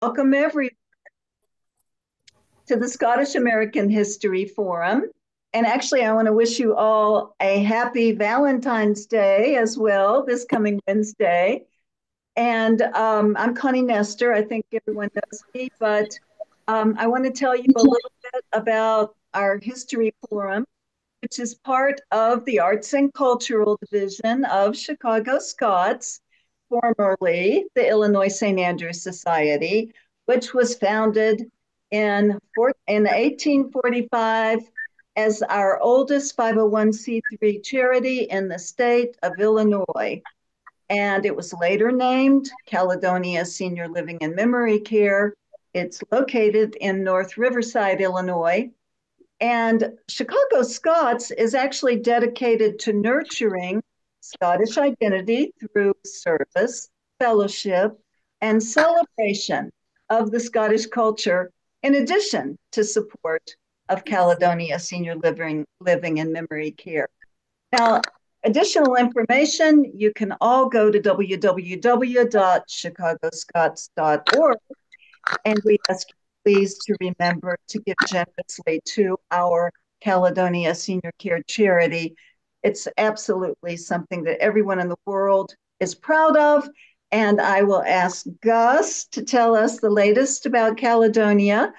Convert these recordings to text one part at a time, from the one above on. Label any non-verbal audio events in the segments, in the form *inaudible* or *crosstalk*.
Welcome everyone to the Scottish American History Forum. And actually, I want to wish you all a happy Valentine's Day as well this coming Wednesday. And um, I'm Connie Nestor. I think everyone knows me, but um, I want to tell you a little bit about our History Forum, which is part of the Arts and Cultural Division of Chicago Scots, formerly the Illinois St. Andrews Society, which was founded in, in 1845 as our oldest 501c3 charity in the state of Illinois. And it was later named Caledonia Senior Living and Memory Care. It's located in North Riverside, Illinois. And Chicago Scots is actually dedicated to nurturing Scottish identity through service, fellowship, and celebration of the Scottish culture in addition to support of Caledonia Senior Living, Living and Memory Care. Now, additional information, you can all go to www.chicagoscots.org and we ask you please to remember to give generously to our Caledonia Senior Care Charity. It's absolutely something that everyone in the world is proud of and I will ask Gus to tell us the latest about Caledonia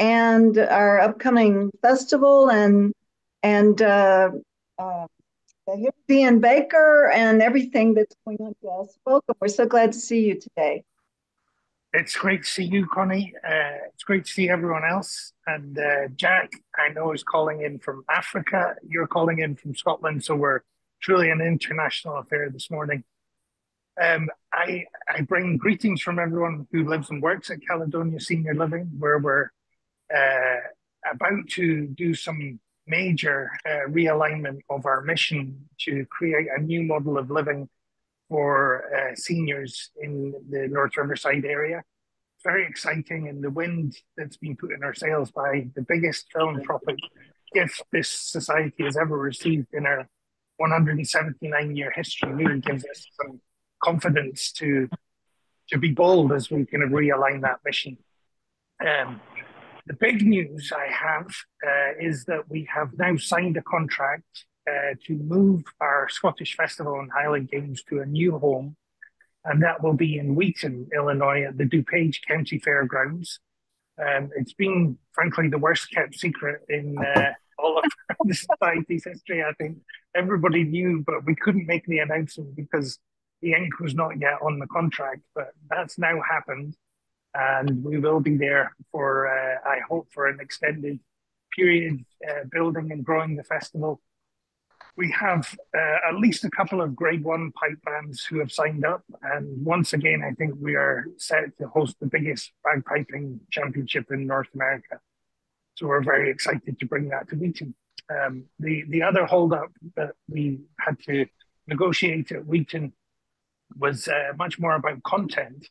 and our upcoming festival and and uh, uh, the Baker and everything that's going on. Gus, welcome. We're so glad to see you today. It's great to see you, Connie. Uh, it's great to see everyone else. And uh, Jack, I know, is calling in from Africa. You're calling in from Scotland. So we're truly an international affair this morning. Um, I, I bring greetings from everyone who lives and works at Caledonia Senior Living, where we're uh, about to do some major uh, realignment of our mission to create a new model of living for uh, seniors in the North Riverside area. Very exciting, and the wind that's been put in our sails by the biggest philanthropic gift this society has ever received in our 179 year history really gives us some confidence to to be bold as we kind of realign that mission. Um, the big news I have uh, is that we have now signed a contract uh, to move our Scottish Festival and Highland Games to a new home, and that will be in Wheaton, Illinois, at the DuPage County Fairgrounds. Um, it's been, frankly, the worst kept secret in uh, all of *laughs* the society's history. I think everybody knew, but we couldn't make the announcement because the ink was not yet on the contract, but that's now happened. And we will be there for, uh, I hope, for an extended period, uh, building and growing the festival. We have uh, at least a couple of grade one pipe bands who have signed up. And once again, I think we are set to host the biggest bagpiping championship in North America. So we're very excited to bring that to Wheaton. Um, the, the other holdup that we had to negotiate at Wheaton was uh, much more about content.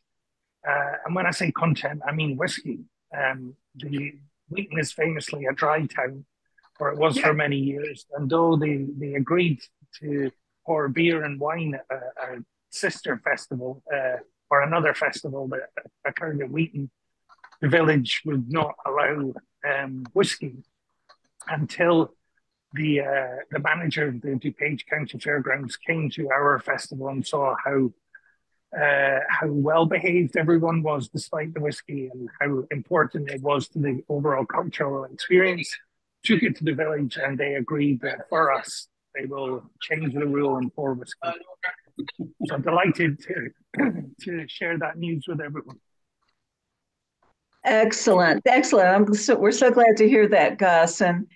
Uh, and when I say content, I mean whiskey. Um, the Wheaton is famously a dry town, or it was yeah. for many years. And though they, they agreed to pour beer and wine at a, a sister festival uh, or another festival that occurred at Wheaton, the village would not allow um, whiskey until the uh, the manager of the DuPage County Fairgrounds came to our festival and saw how uh, how well behaved everyone was despite the whiskey and how important it was to the overall cultural experience. Took it to the village and they agreed that for us they will change the rule and pour whiskey. So I'm delighted to, *clears throat* to share that news with everyone. Excellent, excellent. I'm so, we're so glad to hear that, Gus, and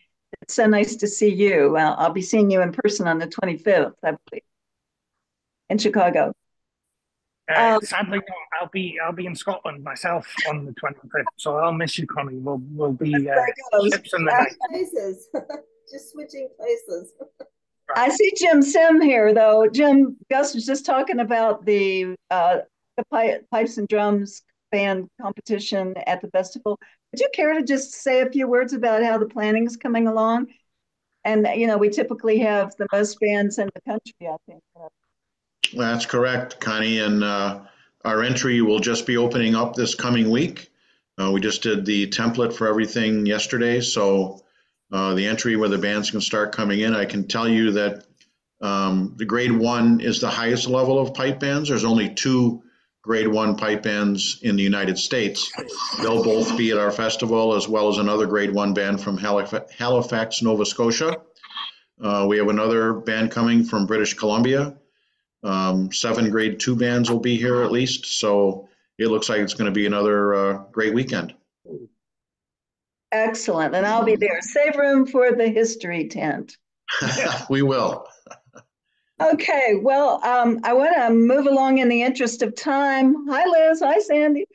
it's so nice to see you. Well, I'll be seeing you in person on the 25th, I believe, in Chicago. Uh, um, sadly, I'll be I'll be in Scotland myself on the 25th, so I'll miss you, Connie. We'll we'll be uh, ships in the night. Places, just switching places. *laughs* I see Jim Sim here, though. Jim Gus was just talking about the uh, the pipes and drums band competition at the festival. Would you care to just say a few words about how the planning is coming along? And you know, we typically have the most bands in the country, I think. That's correct, Connie. And uh, our entry will just be opening up this coming week. Uh, we just did the template for everything yesterday, so uh, the entry where the bands can start coming in. I can tell you that um, the grade one is the highest level of pipe bands. There's only two grade one pipe bands in the United States. They'll both be at our festival as well as another grade one band from Halifa- Halifax, Nova Scotia. Uh, we have another band coming from British Columbia. Um, seven grade two bands will be here at least, so it looks like it's going to be another uh, great weekend. Excellent. And I'll be there. Save room for the history tent. *laughs* we will. Okay, well, um, I want to move along in the interest of time. Hi, Liz. Hi, Sandy.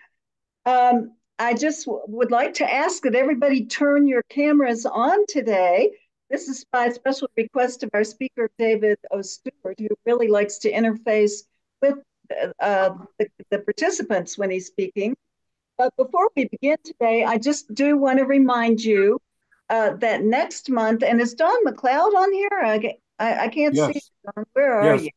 Um, I just would like to ask that everybody turn your cameras on today. This is by special request of our speaker, David O. Stewart, who really likes to interface with uh, the, the participants when he's speaking. But before we begin today, I just do want to remind you uh, that next month, and is Don McLeod on here? I, I, I can't Yes. see. you, Don. Where are Yes. you?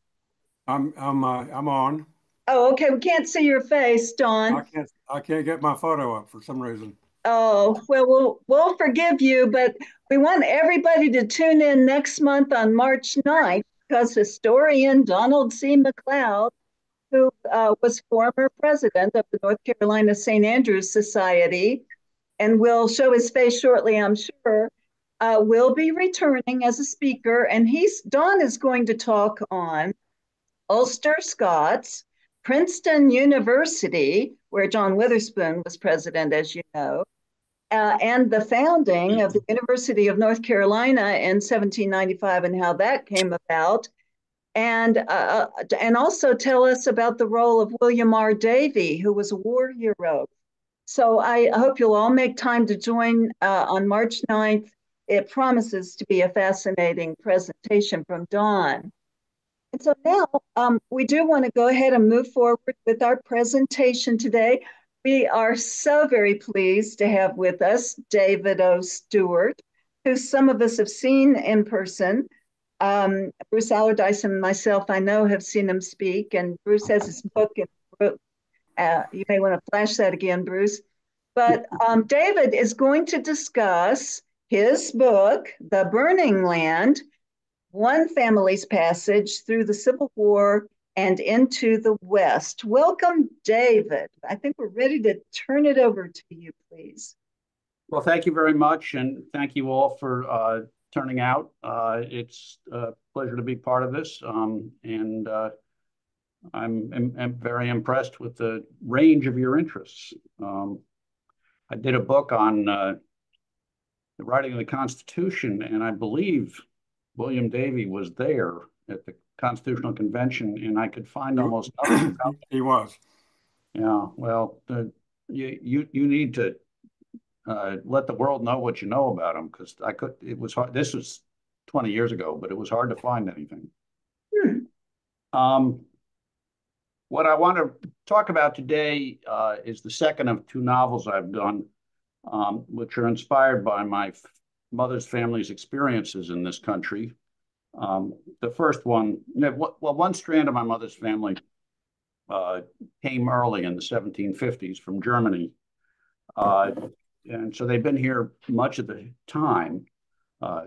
I'm I'm uh, I'm on. Oh, okay. We can't see your face, Don. I can't I can't get my photo up for some reason. Oh, well, we'll we'll forgive you, but we want everybody to tune in next month on March 9th because historian Donald C. McLeod, who uh, was former president of the North Carolina St. Andrews Society, and will show his face shortly, I'm sure, uh, will be returning as a speaker. And he's Don is going to talk on Ulster Scots, Princeton University, where John Witherspoon was president, as you know, uh, and the founding of the University of North Carolina in 1795 and how that came about. And, uh, and also tell us about the role of William R. Davie, who was a war hero. So I hope you'll all make time to join uh, on March 9th. It promises to be a fascinating presentation from Don. And so now um, we do want to go ahead and move forward with our presentation today. We are so very pleased to have with us David O. Stewart, who some of us have seen in person. Um, Bruce Allardyce and myself, I know, have seen him speak, and Bruce has his book. And uh, you may want to flash that again, Bruce. But um, David is going to discuss his book, The Burning Land One Family's Passage Through the Civil War and into the West. Welcome, David. I think we're ready to turn it over to you, please. Well, thank you very much, and thank you all for uh, turning out. Uh, it's a pleasure to be part of this, um, and uh, I'm, I'm, I'm very impressed with the range of your interests. Um, I did a book on uh, the writing of the Constitution, and I believe William Davie was there at the Constitutional Convention, and I could find almost nothing about *coughs* He was. Yeah, well, the, you you you need to uh, let the world know what you know about him because I could. It was hard. This was 20 years ago, but it was hard to find anything. Hmm. Um, what I want to talk about today uh, is the second of two novels I've done, um, which are inspired by my mother's family's experiences in this country. Um, the first one, well, one strand of my mother's family uh, came early in the 1750s from Germany. Uh, and so they've been here much of the time. Uh,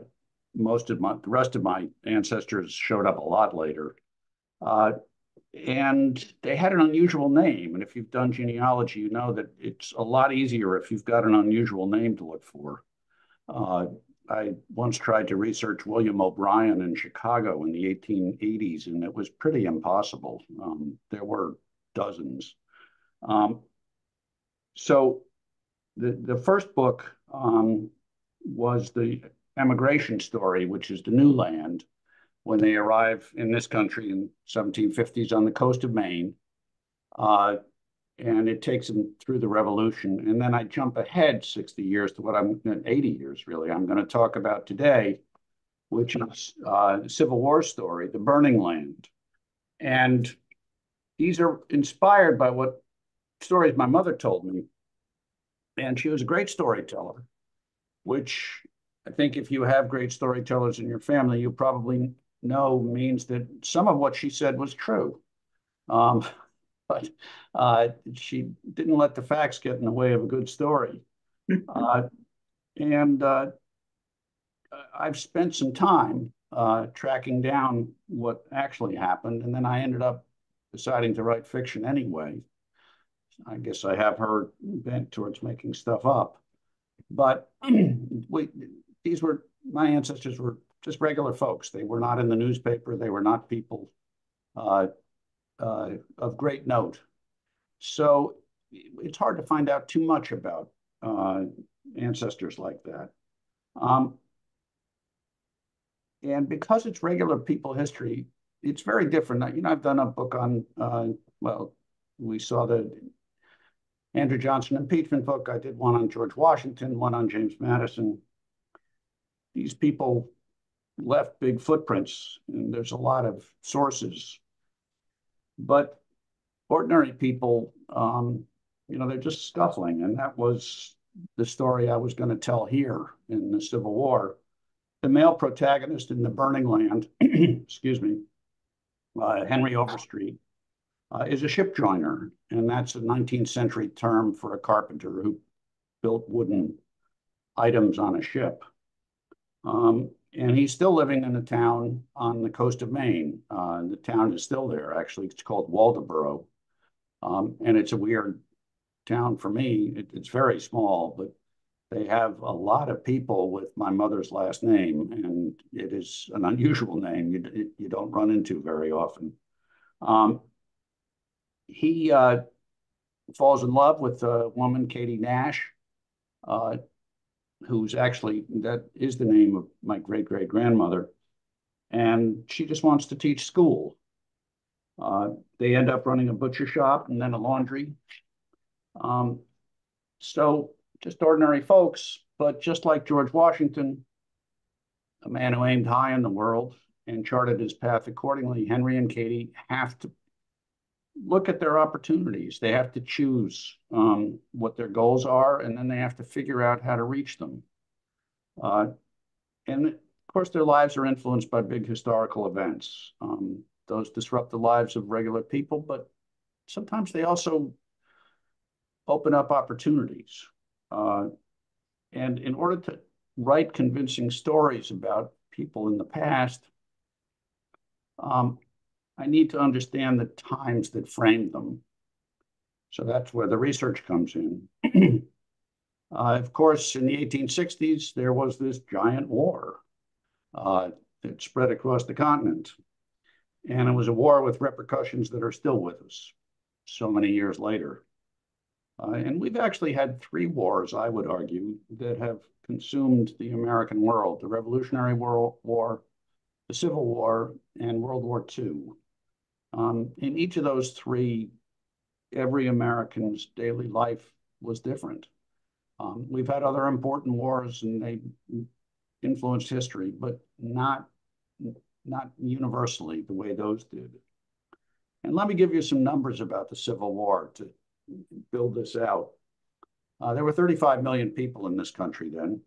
most of my, the rest of my ancestors showed up a lot later. Uh, and they had an unusual name. And if you've done genealogy, you know that it's a lot easier if you've got an unusual name to look for. I once tried to research William O'Brien in Chicago in the 1880s, and it was pretty impossible. Um, there were dozens. Um, so the, the first book um, was the emigration story, which is the new land, when they arrive in this country in 1750s on the coast of Maine. Uh, and it takes them through the revolution. And then I jump ahead 60 years to what I'm, 80 years really, I'm going to talk about today, which is uh, Civil War story, the Burning Land. And these are inspired by what stories my mother told me. And she was a great storyteller, which I think if you have great storytellers in your family, you probably know means that some of what she said was true. Um, but uh, she didn't let the facts get in the way of a good story. uh, and uh, I've spent some time uh, tracking down what actually happened, and then I ended up deciding to write fiction anyway. I guess I have her bent towards making stuff up. But *clears throat* we, these were my ancestors were just regular folks. They were not in the newspaper. They were not people uh, of great note. So it's hard to find out too much about uh, ancestors like that. Um, and because it's regular people history, it's very different. You know, I've done a book on, uh, well, we saw the Andrew Johnson impeachment book. I did one on George Washington, one on James Madison. These people left big footprints, and there's a lot of sources. But ordinary people, um, you know, they're just scuffling, and that was the story I was going to tell here in the Civil War. The male protagonist in the Burning Land, *clears throat* excuse me, uh, Henry Overstreet, uh, is a ship joiner, and that's a 19th century term for a carpenter who built wooden items on a ship. Um, and he's still living in a town on the coast of Maine. Uh, the town is still there, actually. It's called Waldoboro. Um, and it's a weird town for me. It, it's very small, but they have a lot of people with my mother's last name, and it is an unusual name you, you don't run into very often. Um, he uh, falls in love with a woman, Katie Nash, uh, who's actually, that is the name of my great great grandmother. And she just wants to teach school. Uh, they end up running a butcher shop and then a laundry. Um, so just ordinary folks, but just like George Washington, a man who aimed high in the world and charted his path accordingly, Henry and Katie have to look at their opportunities. They have to choose um, what their goals are, and then they have to figure out how to reach them. Uh, and of course, their lives are influenced by big historical events. Um, those disrupt the lives of regular people, but sometimes they also open up opportunities. Uh, and in order to write convincing stories about people in the past, um, I need to understand the times that framed them. So that's where the research comes in. *clears throat* uh, of course, in the 1860s, there was this giant war uh, that spread across the continent. And it was a war with repercussions that are still with us so many years later. Uh, and we've actually had three wars, I would argue, that have consumed the American world the Revolutionary War, the Civil War, and World War II. Um, in each of those three, every American's daily life was different. Um, we've had other important wars and they influenced history, but not, not universally the way those did. And let me give you some numbers about the Civil War to build this out. Uh, there were 35 million people in this country then.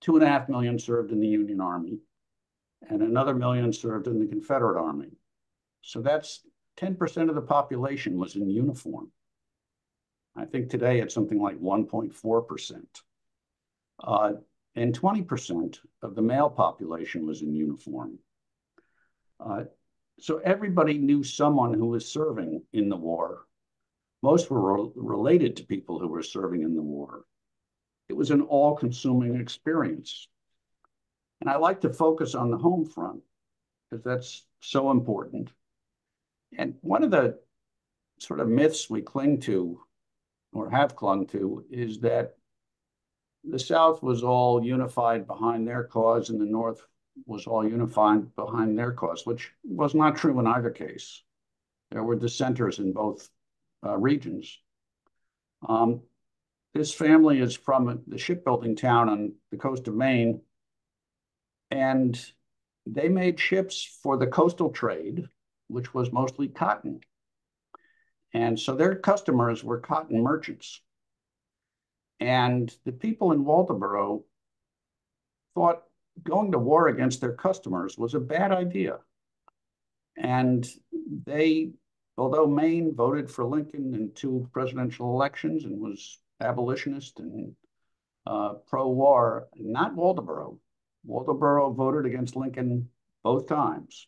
Two and a half million served in the Union Army, and another million served in the Confederate Army. So that's 10% of the population was in uniform. I think today it's something like 1.4%. Uh, and 20% of the male population was in uniform. Uh, so everybody knew someone who was serving in the war. Most were re related to people who were serving in the war. It was an all consuming experience. And I like to focus on the home front because that's so important. And one of the sort of myths we cling to or have clung to is that the South was all unified behind their cause and the North was all unified behind their cause, which was not true in either case. There were dissenters in both uh, regions. Um, this family is from the shipbuilding town on the coast of Maine, and they made ships for the coastal trade which was mostly cotton. And so their customers were cotton merchants. And the people in Waldoboro thought going to war against their customers was a bad idea. And they although Maine voted for Lincoln in two presidential elections and was abolitionist and uh, pro-war, not Waldoboro. Waldoboro voted against Lincoln both times.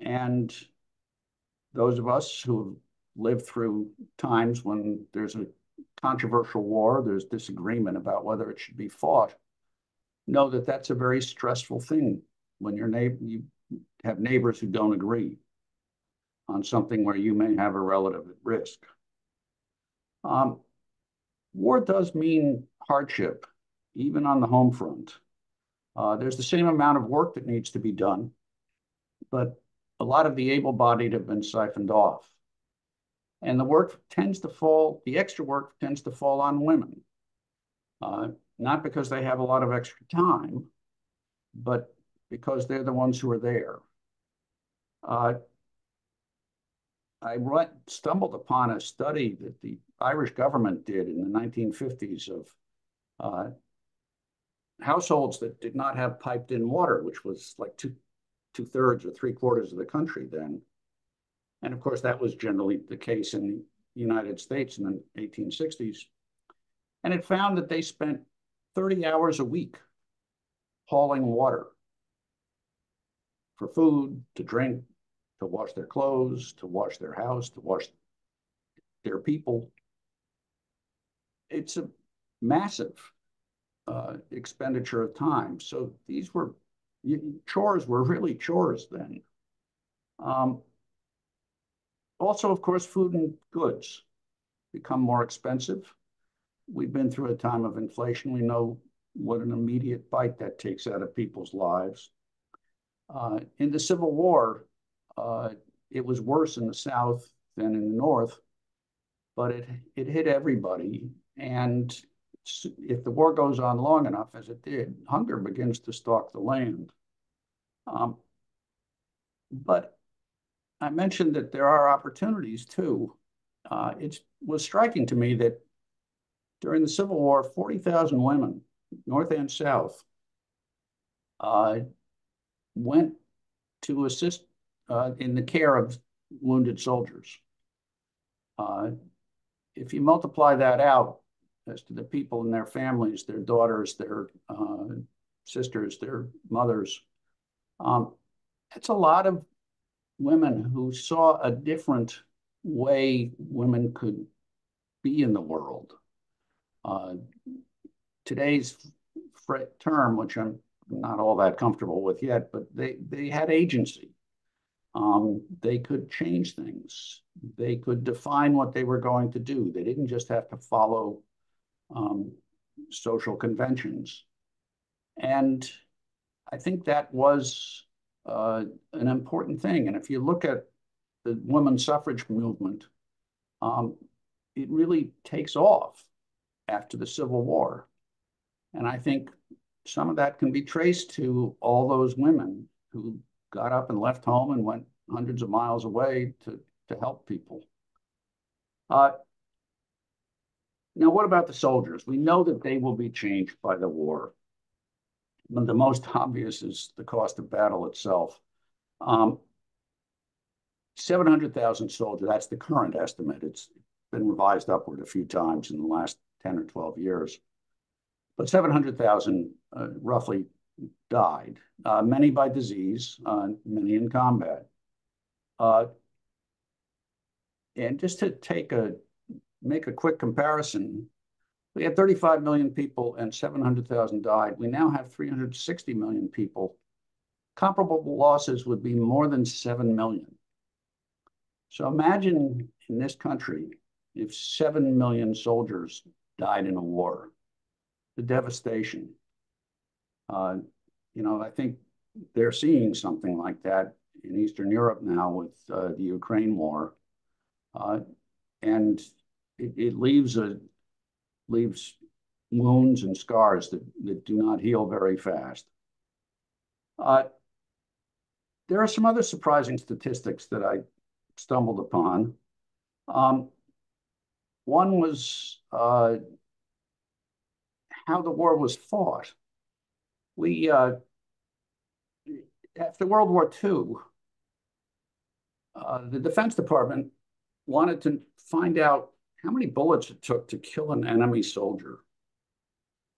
And those of us who have lived through times when there's a controversial war, there's disagreement about whether it should be fought, know that that's a very stressful thing when your neighbor, you have neighbors who don't agree on something where you may have a relative at risk. Um, war does mean hardship, even on the home front. Uh, there's the same amount of work that needs to be done, but a lot of the able-bodied have been siphoned off. And the work tends to fall, the extra work tends to fall on women. Uh, not because they have a lot of extra time, but because they're the ones who are there. Uh, I stumbled upon a study that the Irish government did in the 1950s of uh, households that did not have piped in water, which was like two, two thirds or three quarters of the country then. And of course, that was generally the case in the United States in the 1860s. And it found that they spent 30 hours a week hauling water for food, to drink, to wash their clothes, to wash their house, to wash their people. It's a massive uh, expenditure of time. So these were chores were *laughs* really chores then. Um, also, of course, food and goods become more expensive. We've been through a time of inflation. We know what an immediate bite that takes out of people's lives. Uh, in the Civil War, uh, it was worse in the South than in the North, but it, it hit everybody. And if the war goes on long enough, as it did, hunger begins to stalk the land. Um, but I mentioned that there are opportunities too. Uh, it was striking to me that during the Civil War, 40,000 women, North and South, uh, went to assist uh, in the care of wounded soldiers. Uh, if you multiply that out as to the people and their families, their daughters, their uh, sisters, their mothers, um, it's a lot of women who saw a different way women could be in the world. Uh, today's term, which I'm not all that comfortable with yet, but they, they had agency. Um, they could change things. They could define what they were going to do. They didn't just have to follow um, social conventions. And I think that was uh, an important thing. And if you look at the women's suffrage movement, um, it really takes off after the Civil War. And I think some of that can be traced to all those women who got up and left home and went hundreds of miles away to, to help people. Uh, now, what about the soldiers? We know that they will be changed by the war. But the most obvious is the cost of battle itself. Um, 700,000 soldiers, that's the current estimate. It's been revised upward a few times in the last 10 or 12 years. But 700,000 uh, roughly died, uh, many by disease, uh, many in combat. Uh, and just to take a, make a quick comparison, we had 35 million people and 700,000 died. We now have 360 million people. Comparable losses would be more than 7 million. So imagine in this country if 7 million soldiers died in a war the devastation. Uh, you know, I think they're seeing something like that in Eastern Europe now with uh, the Ukraine war, uh, and it, it, leaves a leaves wounds and scars that, that do not heal very fast. Uh, there are some other surprising statistics that I stumbled upon. Um, one was uh, how the war was fought. We, uh, after World War II, uh, the Defense Department wanted to find out how many bullets it took to kill an enemy soldier.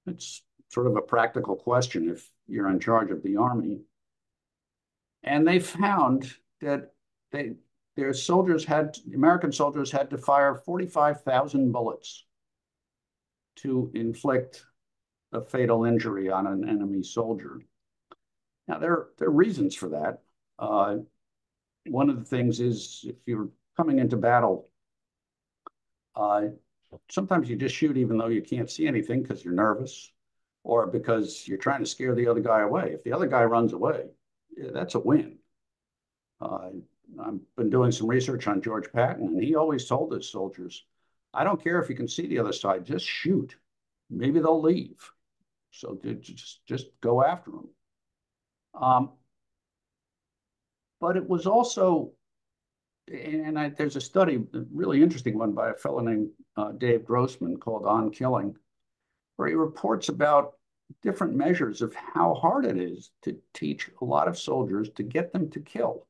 It's sort of a practical question if you're in charge of the army. And they found that they their soldiers had American soldiers had to fire 45,000 bullets to inflict a fatal injury on an enemy soldier. Now there there are reasons for that. Uh, one of the things is if you're coming into battle, uh, sometimes you just shoot even though you can't see anything because you're nervous or because you're trying to scare the other guy away. If the other guy runs away, yeah, that's a win. Uh, I've been doing some research on George Patton, and he always told his soldiers, I don't care if you can see the other side, just shoot. Maybe they'll leave. So just, just go after them. Um, but it was also, and I, there's a study, a really interesting one by a fellow named uh, Dave Grossman called On Killing, where he reports about different measures of how hard it is to teach a lot of soldiers to get them to kill.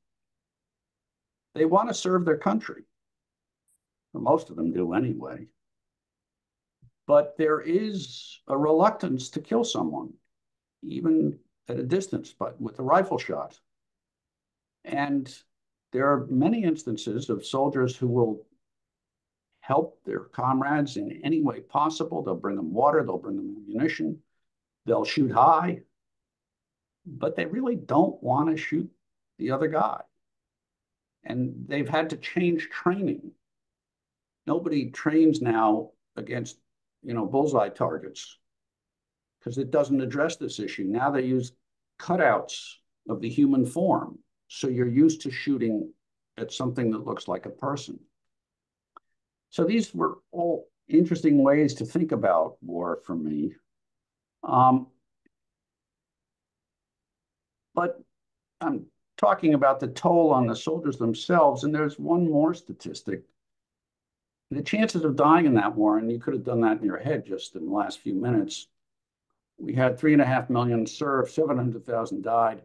They want to serve their country. Or most of them do anyway. But there is a reluctance to kill someone, even at a distance, but with a rifle shot. And there are many instances of soldiers who will help their comrades in any way possible. They'll bring them water, they'll bring them ammunition, they'll shoot high, but they really don't want to shoot the other guy. And they've had to change training. Nobody trains now against, you know, bullseye targets because it doesn't address this issue. Now they use cutouts of the human form. So you're used to shooting at something that looks like a person. So these were all interesting ways to think about war for me. Um, but I'm talking about the toll on the soldiers themselves, and there's one more statistic. The chances of dying in that war, and you could have done that in your head just in the last few minutes. We had three and a half million served, 700,000 died.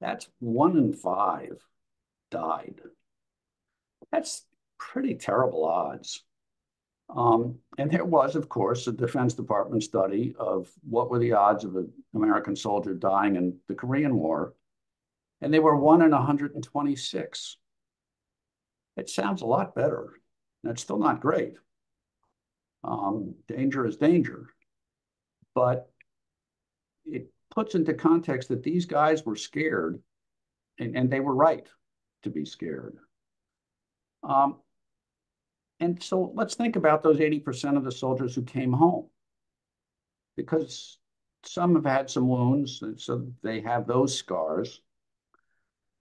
That's one in five died. That's pretty terrible odds. Um, and there was, of course, a Defense Department study of what were the odds of an American soldier dying in the Korean War, and they were one in 126. It sounds a lot better. That's still not great. Um, danger is danger, but it puts into context that these guys were scared, and, and they were right to be scared. Um, and so let's think about those 80% of the soldiers who came home, because some have had some wounds, and so they have those scars.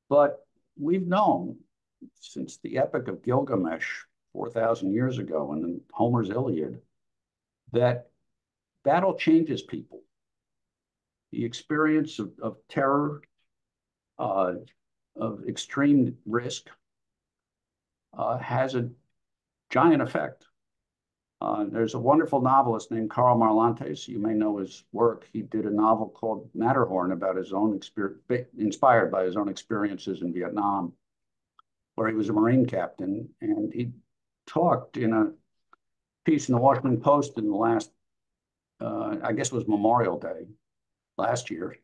But we've known since the Epic of Gilgamesh 4,000 years ago in Homer's Iliad that battle changes people. The experience of, of terror, uh, of extreme risk, uh, has a giant effect. Uh, there's a wonderful novelist named Karl Marlantes. You may know his work. He did a novel called Matterhorn about his own experience, inspired by his own experiences in Vietnam, where he was a Marine captain. And he talked in a piece in the Washington Post in the last, uh, I guess it was Memorial Day last year,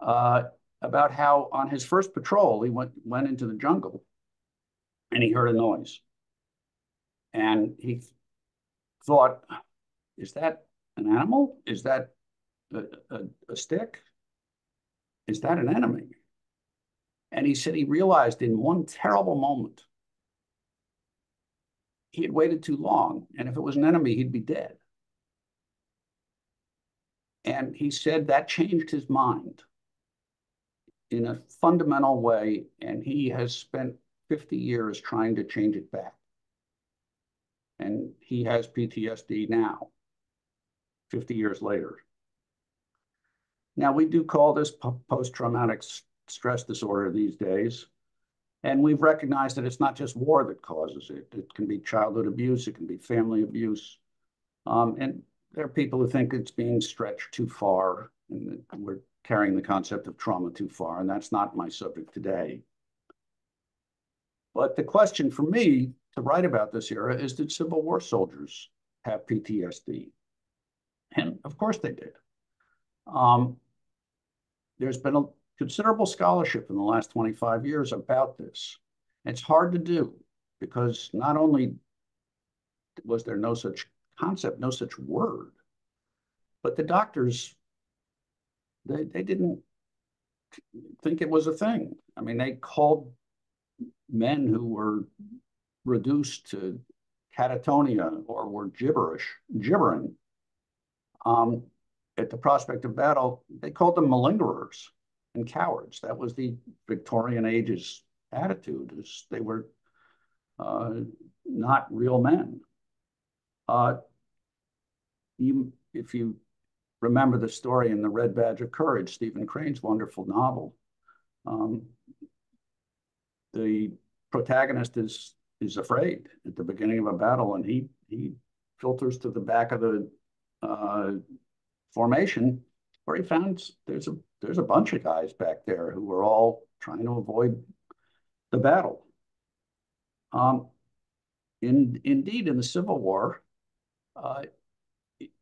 uh, about how on his first patrol, he went, went into the jungle and he heard a noise. And he thought, is that an animal? Is that a, a, a stick? Is that an enemy? And he said he realized in one terrible moment, he had waited too long. And if it was an enemy, he'd be dead. And he said that changed his mind in a fundamental way. And he has spent 50 years trying to change it back and he has PTSD now, 50 years later. Now, we do call this post-traumatic stress disorder these days, and we've recognized that it's not just war that causes it. It can be childhood abuse, it can be family abuse, um, and there are people who think it's being stretched too far, and we're carrying the concept of trauma too far, and that's not my subject today. But the question for me to write about this era is did Civil War soldiers have PTSD? And of course they did. Um, there's been a considerable scholarship in the last 25 years about this. It's hard to do because not only was there no such concept, no such word, but the doctors, they, they didn't think it was a thing. I mean, they called men who were reduced to catatonia or were gibberish, gibbering um, at the prospect of battle, they called them malingerers and cowards. That was the Victorian age's attitude, is they were uh, not real men. Uh, you, if you remember the story in The Red Badge of Courage, Stephen Crane's wonderful novel, um, the protagonist is is afraid at the beginning of a battle, and he he filters to the back of the uh, formation where he finds there's a there's a bunch of guys back there who are all trying to avoid the battle. Um, in indeed, in the Civil War, uh,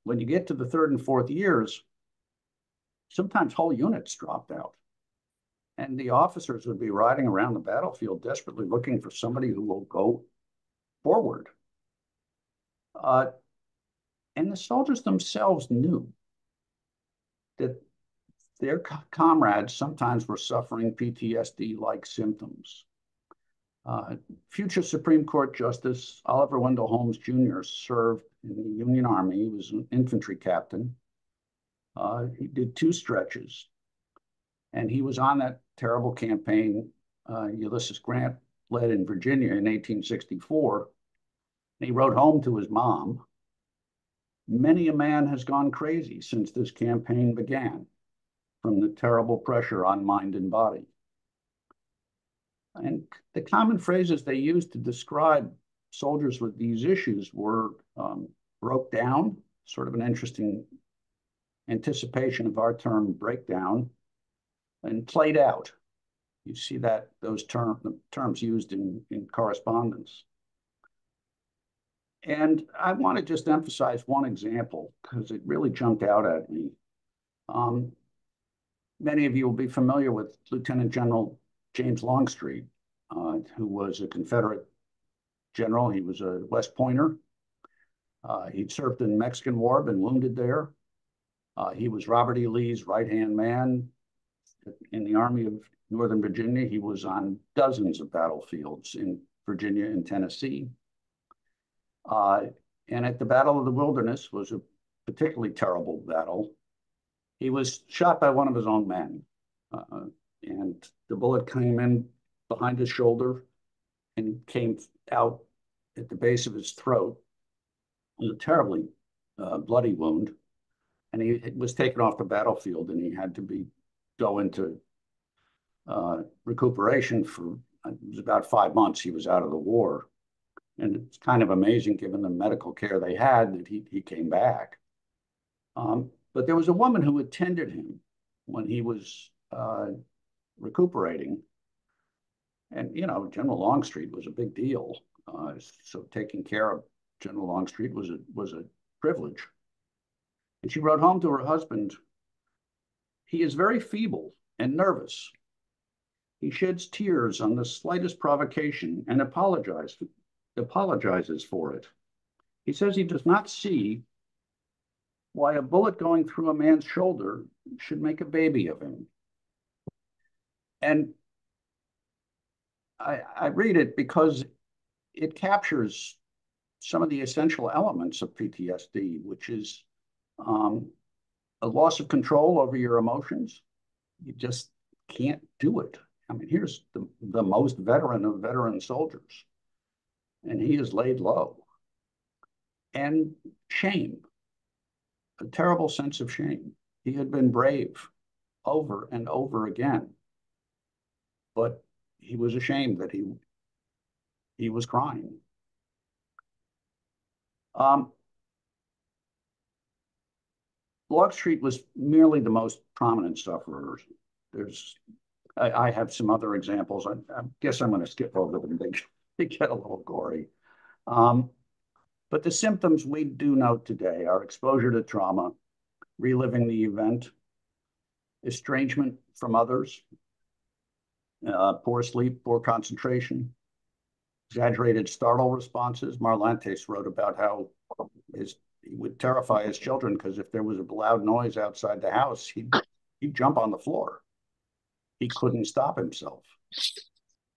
when you get to the third and fourth years, sometimes whole units dropped out. And the officers would be riding around the battlefield desperately looking for somebody who will go forward. Uh, and the soldiers themselves knew that their comrades sometimes were suffering PTSD like symptoms. Uh, future Supreme Court Justice Oliver Wendell Holmes Jr. served in the Union Army. He was an infantry captain. Uh, he did two stretches. And he was on that terrible campaign uh, Ulysses Grant led in Virginia in 1864. And he wrote home to his mom Many a man has gone crazy since this campaign began from the terrible pressure on mind and body. And the common phrases they used to describe soldiers with these issues were um, broke down, sort of an interesting anticipation of our term breakdown, and played out. You see that those term, terms used in, in correspondence. And I want to just emphasize one example because it really jumped out at me. Um, many of you will be familiar with Lieutenant General James Longstreet, uh, who was a Confederate general. He was a West Pointer. Uh, he'd served in the Mexican War, been wounded there. Uh, he was Robert E. Lee's right-hand man in the Army of Northern Virginia. He was on dozens of battlefields in Virginia and Tennessee. Uh, and at the Battle of the Wilderness was a particularly terrible battle. He was shot by one of his own men, uh, and the bullet came in behind his shoulder and came out at the base of his throat. A terribly uh, bloody wound, and he was taken off the battlefield, and he had to be go into uh, recuperation for it was about five months. He was out of the war. And it's kind of amazing, given the medical care they had, that he, he came back. Um, but there was a woman who attended him when he was uh, recuperating. And, you know, General Longstreet was a big deal. Uh, so taking care of General Longstreet was a, was a privilege. And she wrote home to her husband, he is very feeble and nervous. He sheds tears on the slightest provocation and apologizes apologizes for it. He says he does not see why a bullet going through a man's shoulder should make a baby of him. And I, I read it because it captures some of the essential elements of PTSD, which is um, a loss of control over your emotions. You just can't do it. I mean, here's the, the most veteran of veteran soldiers and he is laid low. And shame, a terrible sense of shame. He had been brave over and over again, but he was ashamed that he he was crying. Um, Longstreet was merely the most prominent sufferer. There's I, I have some other examples. I, I guess I'm going to skip over them. They, they get a little gory. Um, but the symptoms we do note today are exposure to trauma, reliving the event, estrangement from others, uh, poor sleep, poor concentration, exaggerated startle responses. Marlantes wrote about how his he would terrify his children because if there was a loud noise outside the house, he'd he'd jump on the floor. He couldn't stop himself,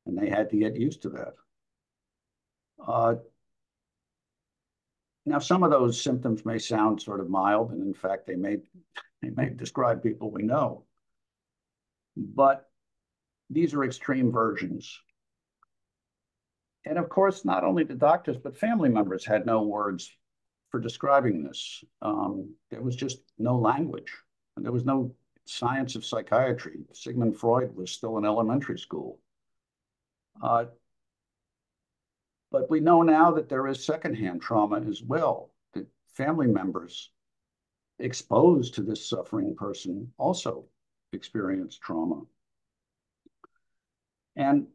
and they had to get used to that. Uh, now, some of those symptoms may sound sort of mild, and in fact, they may they may describe people we know. But these are extreme versions. And of course, not only the doctors, but family members had no words for describing this. Um, there was just no language. And there was no science of psychiatry. Sigmund Freud was still in elementary school. Uh, but we know now that there is secondhand trauma as well, that family members exposed to this suffering person also experienced trauma. And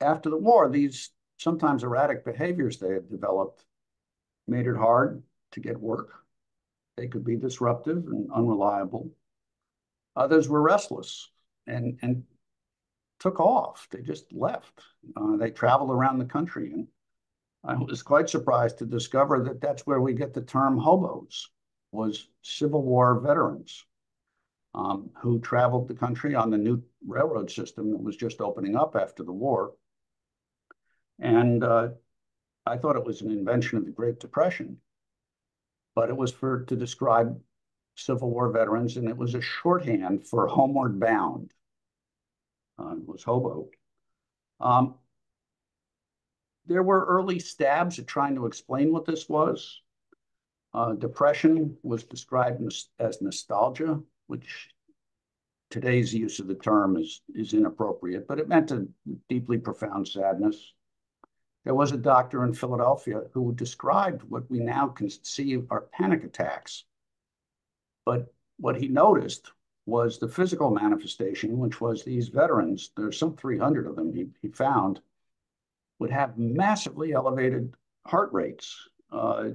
after the war, these sometimes erratic behaviors they had developed made it hard to get work. They could be disruptive and unreliable. Others were restless and, and took off. They just left. Uh, they traveled around the country. And I was quite surprised to discover that that's where we get the term hobos, was Civil War veterans um, who traveled the country on the new railroad system that was just opening up after the war. And uh, I thought it was an invention of the Great Depression, but it was for to describe Civil War veterans, and it was a shorthand for homeward bound. Uh, it was hobo. Um, there were early stabs at trying to explain what this was. Uh, depression was described as nostalgia, which today's use of the term is, is inappropriate, but it meant a deeply profound sadness. There was a doctor in Philadelphia who described what we now can see are panic attacks. But what he noticed was the physical manifestation, which was these veterans, there's some 300 of them he, he found, would have massively elevated heart rates uh,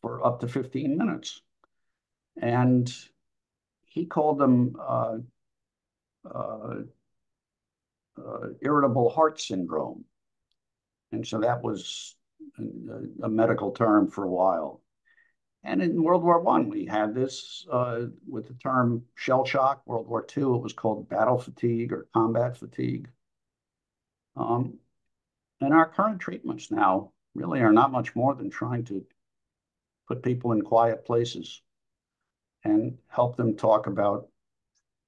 for up to 15 minutes. And he called them uh, uh, uh, irritable heart syndrome. And so that was a, a, medical term for a while. And in World War One, we had this uh, with the term shell shock. World War Two, it was called battle fatigue or combat fatigue. Um, and our current treatments now really are not much more than trying to put people in quiet places and help them talk about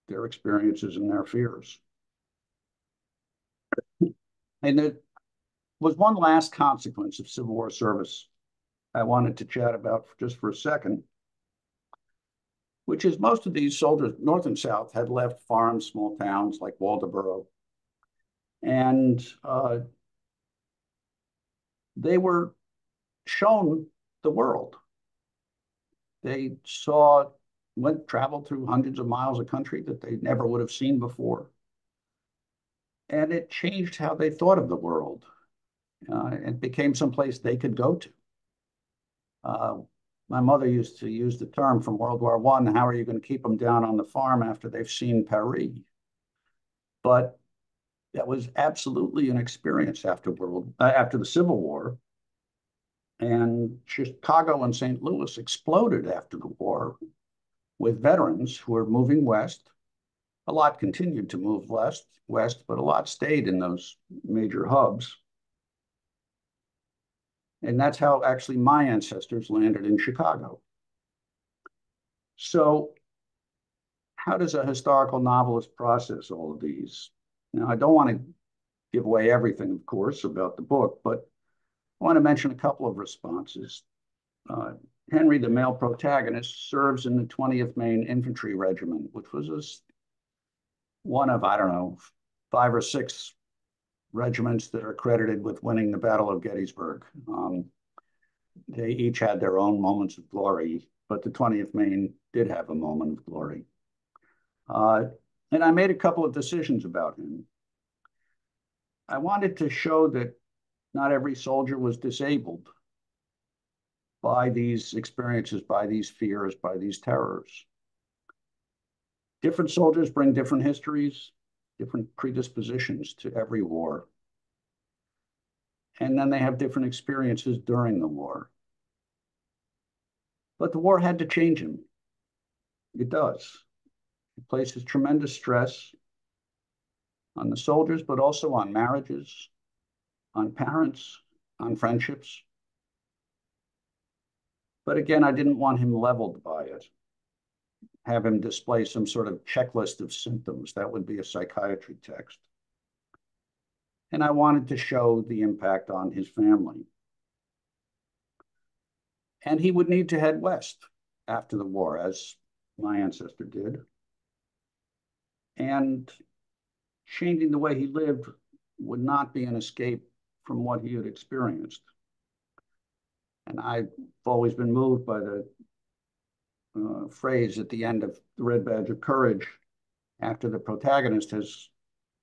their experiences and their fears. And there was one last consequence of Civil War service I wanted to chat about just for a second, which is most of these soldiers, North and South, had left farms, small towns like Waldoboro, and uh, they were shown the world. They saw went traveled through hundreds of miles of country that they never would have seen before. And it changed how they thought of the world. Uh, it became someplace they could go to. Uh, my mother used to use the term from World War One, how are you going to keep them down on the farm after they've seen Paris? But that was absolutely an experience after world uh, after the Civil War. And Chicago and St. Louis exploded after the war with veterans who were moving west. A lot continued to move west, west, but a lot stayed in those major hubs. And that's how actually my ancestors landed in Chicago. So how does a historical novelist process all of these? Now, I don't want to give away everything, of course, about the book, but I want to mention a couple of responses. Uh, Henry, the male protagonist, serves in the 20th Maine Infantry Regiment, which was a, one of, I don't know, five or six regiments that are credited with winning the Battle of Gettysburg. Um, they each had their own moments of glory, but the 20th Maine did have a moment of glory. Uh, and I made a couple of decisions about him. I wanted to show that not every soldier was disabled by these experiences, by these fears, by these terrors. Different soldiers bring different histories, different predispositions to every war. And then they have different experiences during the war. But the war had to change him. It does. It places tremendous stress on the soldiers, but also on marriages, on parents, on friendships. But again, I didn't want him leveled by it, have him display some sort of checklist of symptoms. That would be a psychiatry text. And I wanted to show the impact on his family. And he would need to head west after the war, as my ancestor did. And changing the way he lived would not be an escape from what he had experienced. And I've always been moved by the uh, phrase at the end of the Red Badge of Courage after the protagonist has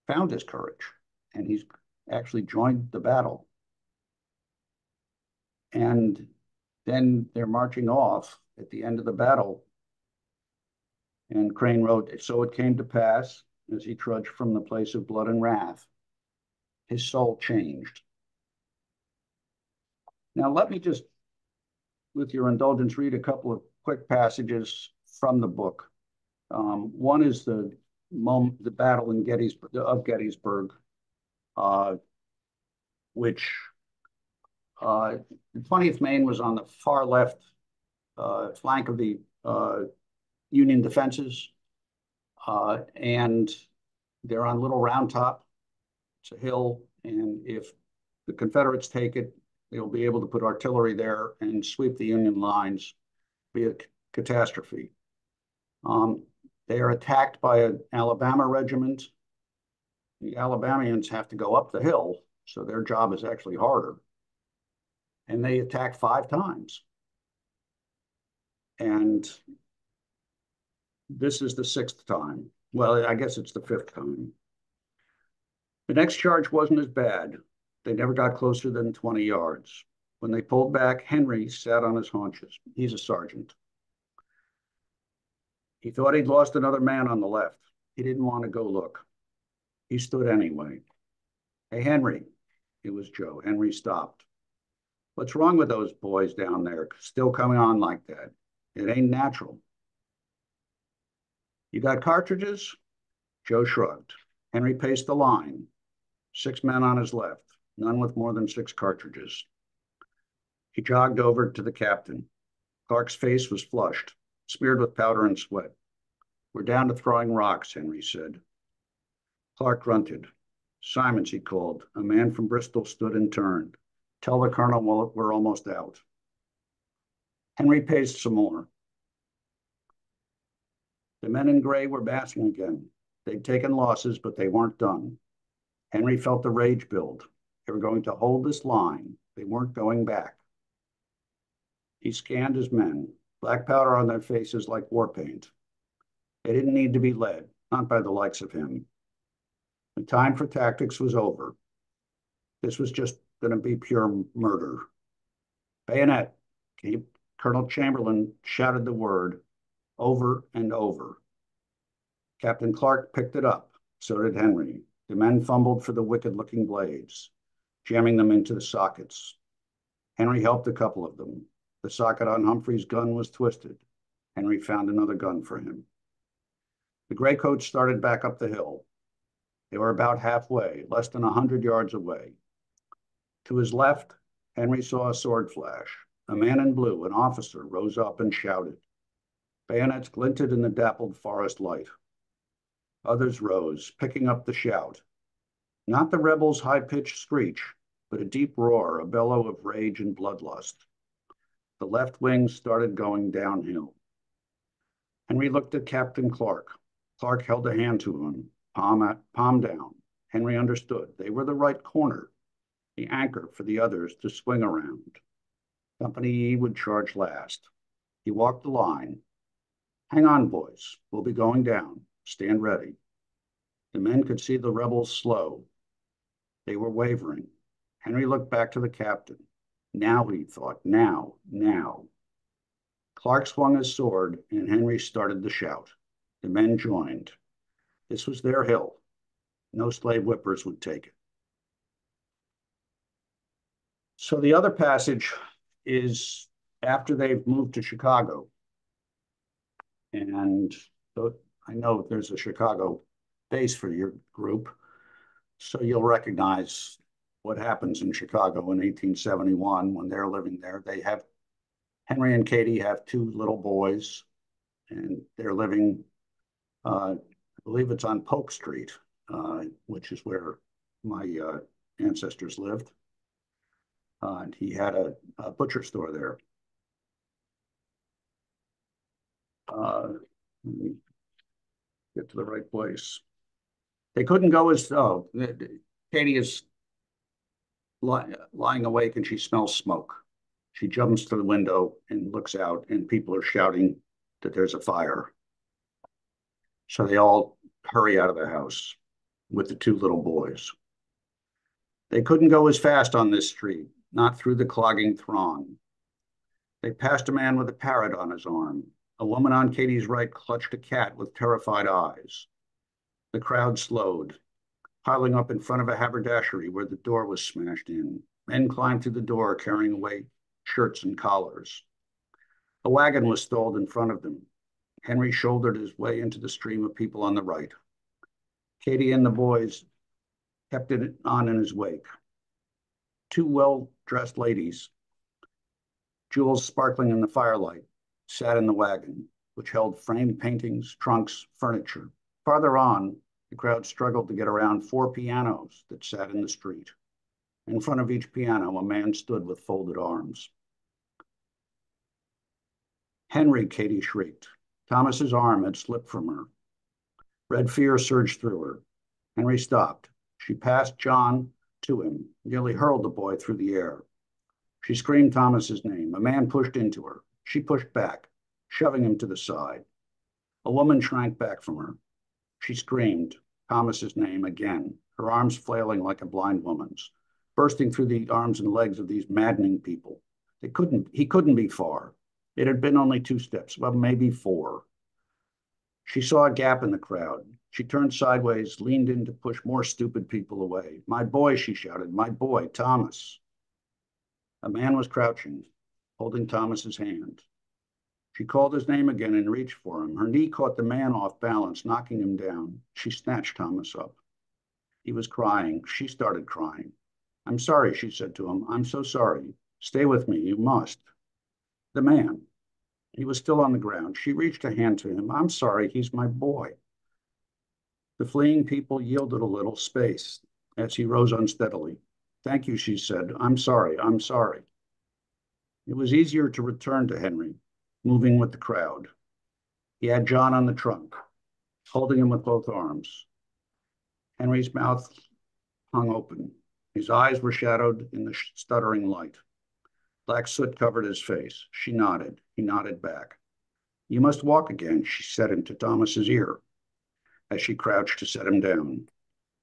found his courage and he's actually joined the battle. And then they're marching off at the end of the battle. And Crane wrote, So it came to pass as he trudged from the place of blood and wrath, his soul changed. Now, let me just, with your indulgence, read a couple of quick passages from the book. Um, one is the moment, the battle in Gettysburg, of Gettysburg, uh, which uh, the 20th Maine was on the far left uh, flank of the uh, Union defenses, uh, and they're on Little Round Top. It's a hill, and if the Confederates take it, they'll be able to put artillery there and sweep the Union lines. Be a catastrophe. Um, they are attacked by an Alabama regiment. The Alabamians have to go up the hill, so their job is actually harder and they attack five times. And this is the sixth time. Well, I guess it's the fifth time. The next charge wasn't as bad. They never got closer than 20 yards. When they pulled back, Henry sat on his haunches. He's a sergeant. He thought he'd lost another man on the left. He didn't want to go look. He stood anyway. Hey, Henry. It was Joe. Henry stopped. What's wrong with those boys down there still coming on like that? It ain't natural. You got cartridges? Joe shrugged. Henry paced the line. Six men on his left, none with more than six cartridges. He jogged over to the captain. Clark's face was flushed, smeared with powder and sweat. We're down to throwing rocks, Henry said. Clark grunted. Simons, he called. A man from Bristol stood and turned. Tell the colonel we're almost out. Henry paced some more. The men in gray were basking again. They'd taken losses, but they weren't done. Henry felt the rage build. They were going to hold this line. They weren't going back. He scanned his men, black powder on their faces like war paint. They didn't need to be led, not by the likes of him. The time for tactics was over. This was just going to be pure murder. Bayonet. Colonel Chamberlain shouted the word over and over. Captain Clark picked it up. So did Henry. The men fumbled for the wicked looking blades, jamming them into the sockets. Henry helped a couple of them. The socket on Humphrey's gun was twisted. Henry found another gun for him. The graycoats started back up the hill. They were about halfway, less than a hundred yards away. To his left, Henry saw a sword flash. A man in blue, an officer, rose up and shouted. Bayonets glinted in the dappled forest light. Others rose, picking up the shout. Not the rebels' high-pitched screech, but a deep roar, a bellow of rage and bloodlust. The left wing started going downhill. Henry looked at Captain Clark. Clark held a hand to him, palm, at, palm down. Henry understood. They were the right corner the anchor for the others to swing around. Company E would charge last. He walked the line. Hang on, boys. We'll be going down. Stand ready. The men could see the rebels slow. They were wavering. Henry looked back to the captain. Now, he thought, now, now. Clark swung his sword, and Henry started to shout. The men joined. This was their hill. No slave whippers would take it. So the other passage is after they've moved to Chicago. And so I know there's a Chicago base for your group, so you'll recognize what happens in Chicago in 1871 when they're living there. They have Henry and Katie have two little boys, and they're living, uh, I believe it's on Polk Street, uh, which is where my uh, ancestors lived. Uh, and he had a, a, butcher store there. Uh, let me get to the right place. They couldn't go as, oh, Katie is lying awake and she smells smoke. She jumps to the window and looks out, and people are shouting that there's a fire. So they all hurry out of the house with the two little boys. They couldn't go as fast on this street, not through the clogging throng. They passed a man with a parrot on his arm. A woman on Katie's right clutched a cat with terrified eyes. The crowd slowed piling up in front of a haberdashery where the door was smashed in. Men climbed through the door carrying away shirts and collars. A wagon was stalled in front of them. Henry shouldered his way into the stream of people on the right. Katie and the boys kept it on in his wake. Two well-dressed ladies, jewels sparkling in the firelight, sat in the wagon, which held framed paintings, trunks, furniture. Farther on, the crowd struggled to get around four pianos that sat in the street. In front of each piano, a man stood with folded arms. Henry, Katie shrieked. Thomas's arm had slipped from her. Red fear surged through her. Henry stopped. She passed John to him, nearly hurled the boy through the air. She screamed Thomas's name. A man pushed into her. She pushed back, shoving him to the side. A woman shrank back from her. She screamed. Thomas's name again, her arms flailing like a blind woman's, bursting through the arms and legs of these maddening people. They couldn't, he couldn't be far. It had been only two steps, well, maybe four. She saw a gap in the crowd. She turned sideways, leaned in to push more stupid people away. My boy, she shouted, my boy, Thomas. A man was crouching, holding Thomas's hand. She called his name again and reached for him. Her knee caught the man off balance, knocking him down. She snatched Thomas up. He was crying. She started crying. I'm sorry, she said to him. I'm so sorry. Stay with me. You must. The man. He was still on the ground. She reached a hand to him. I'm sorry. He's my boy. The fleeing people yielded a little space as he rose unsteadily. Thank you, she said. I'm sorry. I'm sorry. It was easier to return to Henry moving with the crowd. He had John on the trunk, holding him with both arms. Henry's mouth hung open. His eyes were shadowed in the stuttering light. Black soot covered his face. She nodded. He nodded back. You must walk again, she said into Thomas's ear as she crouched to set him down.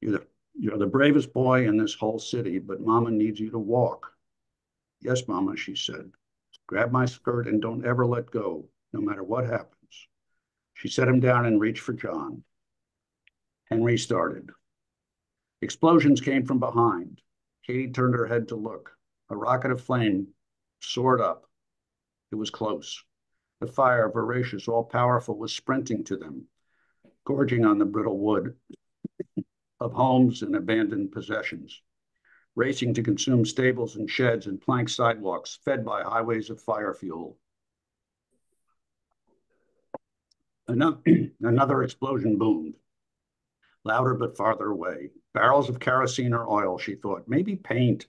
You're the, you're the bravest boy in this whole city, but Mama needs you to walk. Yes, Mama, she said. Grab my skirt and don't ever let go, no matter what happens. She set him down and reached for John. Henry started. Explosions came from behind. Katie turned her head to look. A rocket of flame soared up. It was close. The fire, voracious, all powerful, was sprinting to them, gorging on the brittle wood of homes and abandoned possessions racing to consume stables and sheds and plank sidewalks fed by highways of fire fuel. Another, *clears throat* another explosion boomed, louder but farther away. Barrels of kerosene or oil, she thought, maybe paint,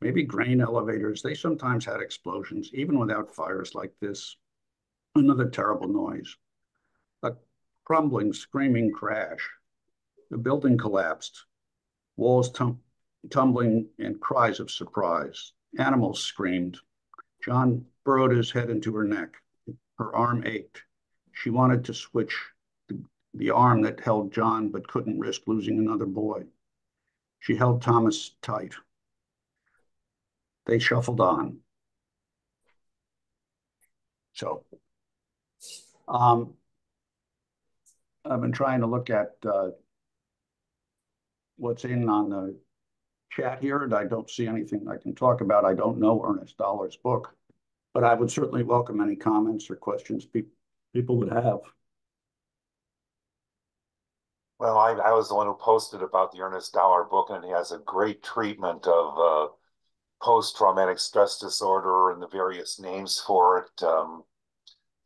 maybe grain elevators. They sometimes had explosions, even without fires like this. Another terrible noise. A crumbling, screaming crash. The building collapsed. Walls tum tumbling and cries of surprise. Animals screamed. John burrowed his head into her neck. Her arm ached. She wanted to switch the the arm that held John but couldn't risk losing another boy. She held Thomas tight. They shuffled on. So, um, I've been trying to look at uh, what's in on the chat here, and I don't see anything I can talk about. I don't know Ernest Dollar's book, but I would certainly welcome any comments or questions pe people would have. Well, I, I was the one who posted about the Ernest Dollar book, and he has a great treatment of uh, post-traumatic stress disorder and the various names for it, um,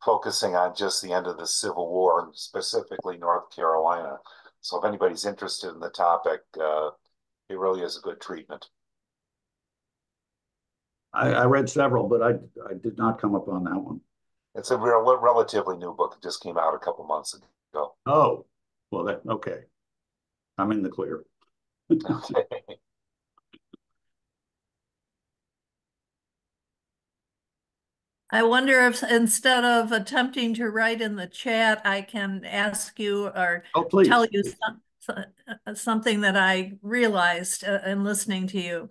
focusing on just the end of the Civil War and specifically North Carolina. So if anybody's interested in the topic, uh, it really is a good treatment. I, I read several, but I I did not come up on that one. It's a real, relatively new book. It just came out a couple months ago. Oh, well, that okay. I'm in the clear. *laughs* I wonder if instead of attempting to write in the chat, I can ask you or oh, tell you some, something that I realized uh, in listening to you.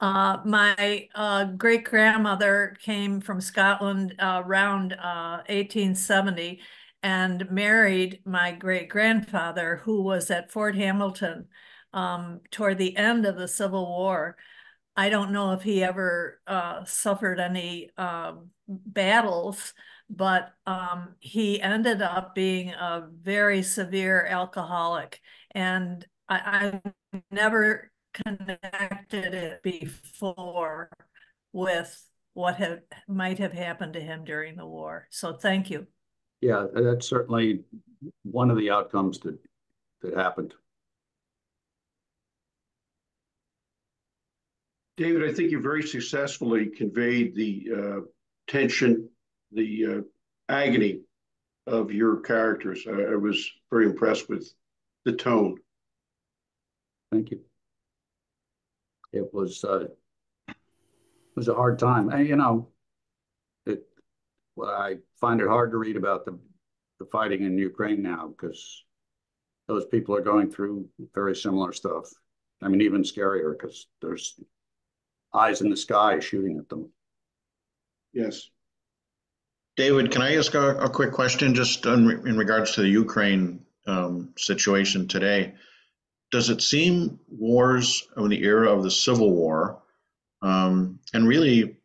Uh, my uh, great grandmother came from Scotland uh, around 1870 uh, and married my great grandfather, who was at Fort Hamilton um, toward the end of the Civil War. I don't know if he ever uh, suffered any um, battles, but um, he ended up being a very severe alcoholic. And I, I never connected it before with what have, might have happened to him during the war. So thank you. Yeah, that's certainly one of the outcomes that that happened. David, I think you very successfully conveyed the uh, tension, the uh, agony of your characters. I, I, was very impressed with the tone. Thank you. It was uh, it was a hard time. And, you know, it. Well, I find it hard to read about the the fighting in Ukraine now because those people are going through very similar stuff. I mean, even scarier because there's eyes in the sky shooting at them. Yes. David, can I ask a, a quick question just in, in, regards to the Ukraine um, situation today? Does it seem wars in the era of the Civil War um, and really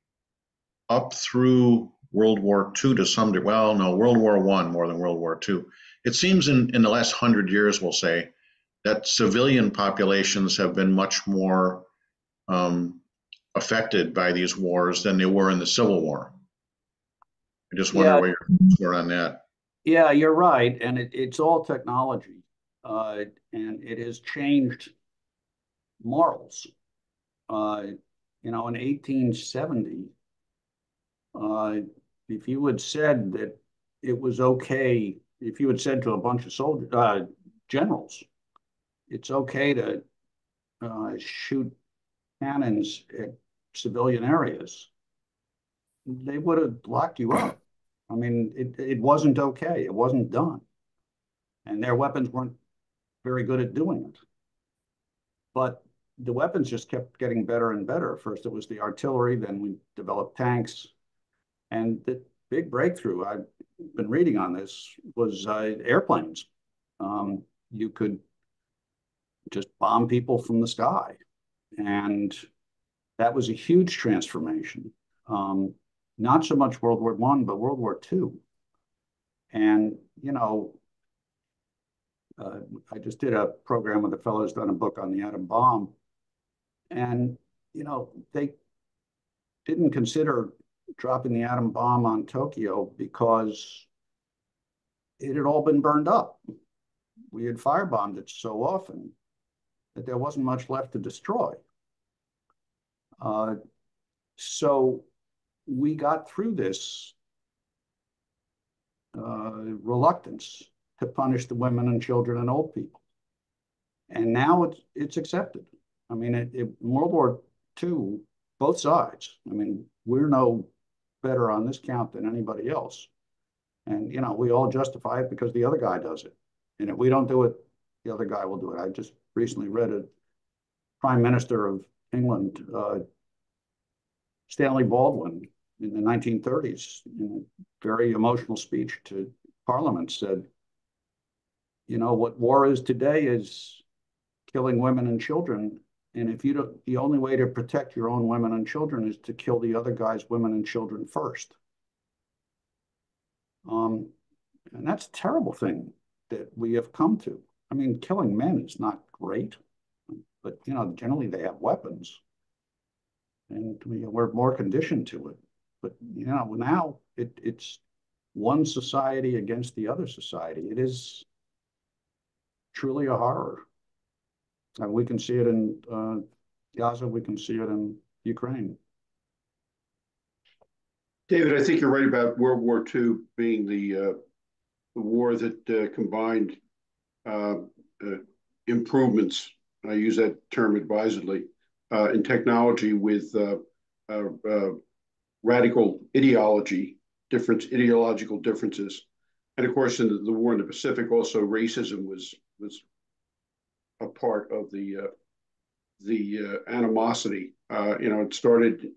up through World War II to some degree, well, no, World War One more than World War II. It seems in, in the last hundred years, we'll say, that civilian populations have been much more um, affected by these wars than they were in the Civil War. I just wonder yeah. where you're on that. Yeah, you're right, and it, it's all technology, uh, and it has changed morals. Uh, you know, in 1870, uh, if you had said that it was okay, if you had said to a bunch of soldiers, uh, generals, it's okay to uh, shoot cannons at civilian areas, they would have locked you up. I mean, it, it wasn't okay. It wasn't done. And their weapons weren't very good at doing it. But the weapons just kept getting better and better. First, it was the artillery, then we developed tanks. And the big breakthrough, I've been reading on this, was uh, airplanes. Um, you could just bomb people from the sky. And that was a huge transformation. Um, not so much World War One, but World War Two. And you know, uh, I just did a program with the fellows done a book on the atom bomb, and you know they didn't consider dropping the atom bomb on Tokyo because it had all been burned up. We had firebombed it so often that there wasn't much left to destroy. Uh, so we got through this uh, reluctance to punish the women and children and old people. And now it's, it's accepted. I mean, it, it, World War II, both sides, I mean, we're no better on this count than anybody else. And, you know, we all justify it because the other guy does it. And if we don't do it, the other guy will do it. I just recently read a Prime Minister of England, uh, Stanley Baldwin, in the 1930s, in a very emotional speech to Parliament, said, you know, what war is today is killing women and children. And if you don't, the only way to protect your own women and children is to kill the other guy's women and children first. Um, and that's a terrible thing that we have come to. I mean, killing men is not great, but you know, generally they have weapons, and we, we're more conditioned to it. But you know, now it, it's one society against the other society. It is truly a horror. And we can see it in uh, Gaza, we can see it in Ukraine. David, I think you're right about World War II being the, uh, the war that uh, combined uh, uh, improvements, I use that term advisedly, uh, in technology with radical ideology, different ideological differences. And of course, in the, the war in the Pacific, also racism was was a part of the uh, the uh, animosity. Uh, you know, it started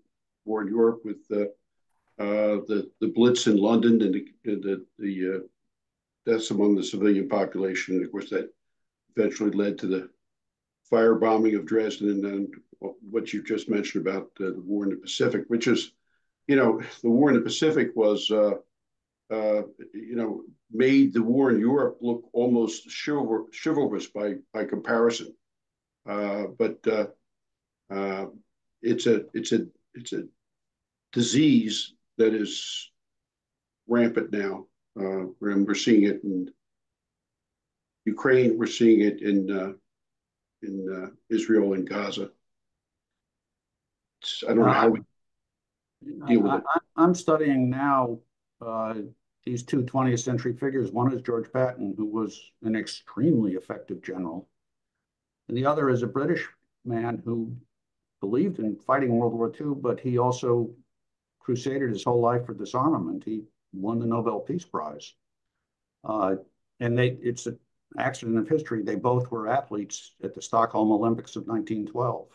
war in Europe with the uh, the the Blitz in London and the the, the uh, deaths among the civilian population. And of course, that eventually led to the firebombing of Dresden and then what you just mentioned about uh, the war in the Pacific, which is, you know, the war in the Pacific was uh, you know, made the war in Europe look almost chivalr chivalrous by by comparison. Uh, but uh, uh, it's a it's a it's a disease that is rampant now, uh, and we're seeing it in Ukraine. We're seeing it in uh, in Israel and Gaza. It's, I don't know how we deal with I, it. I, I'm studying now uh, these two 20th century figures. One is George Patton, who was an extremely effective general. And the other is a British man who believed in fighting World War II, but he also crusaded his whole life for disarmament. He won the Nobel Peace Prize. Uh, and they, it's an accident of history. They both were athletes at the Stockholm Olympics of 1912.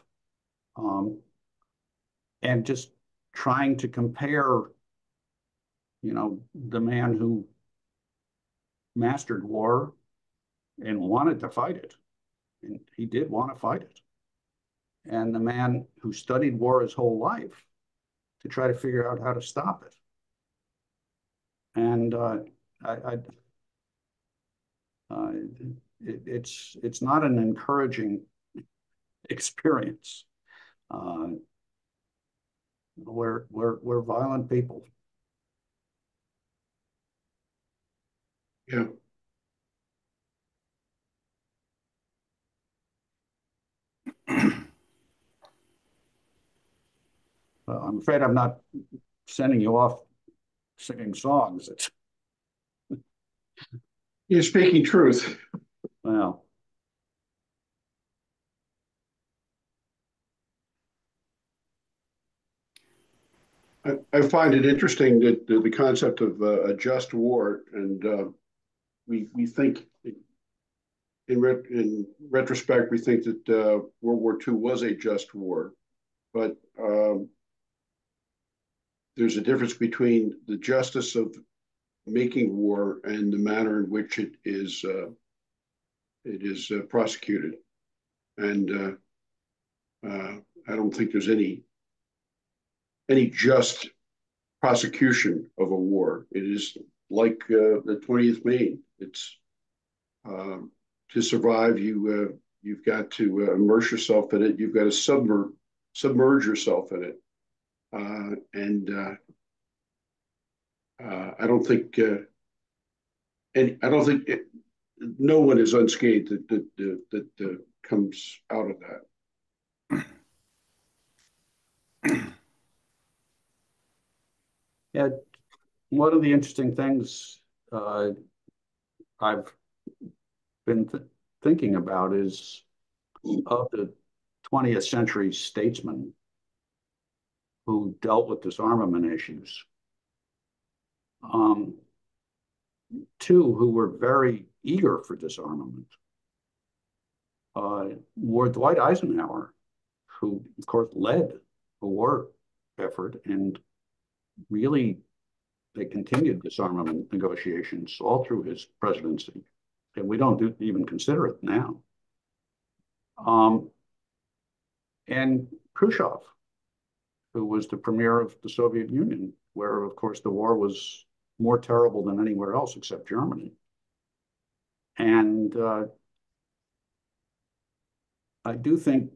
Um, and just trying to compare you know, the man who mastered war and wanted to fight it. And he did want to fight it. And the man who studied war his whole life to try to figure out how to stop it. And uh, I, I uh, it, it's it's not an encouraging *laughs* experience. Uh, we're we're we're violent people. Yeah. *clears throat* Well, I'm afraid I'm not sending you off singing songs. It's *laughs* You're speaking truth. well, I, find it interesting that the, concept of uh, a just war and uh, we we think in ret- in retrospect we think that uh, World War II was a just war, but um, there's a difference between the justice of making war and the manner in which it is uh, it is uh, prosecuted, and uh, uh, I don't think there's any any just prosecution of a war. It is like uh, the 20th Maine. It's um, to survive, you uh, you've got to uh, immerse yourself in it. You've got to submerge submerge yourself in it, uh, and uh, uh, I don't think, and I don't think it, no one is unscathed that that that, that comes out of that. *clears throat* Yeah, one of the interesting things uh, I've been th thinking about is of the 20th century statesmen who dealt with disarmament issues. Um, two who were very eager for disarmament uh, were Dwight Eisenhower, who, of course, led the war effort and really they continued disarmament negotiations all through his presidency. And we don't do, even consider it now. Um, and Khrushchev, who was the premier of the Soviet Union, where, of course, the war was more terrible than anywhere else except Germany. And uh, I do think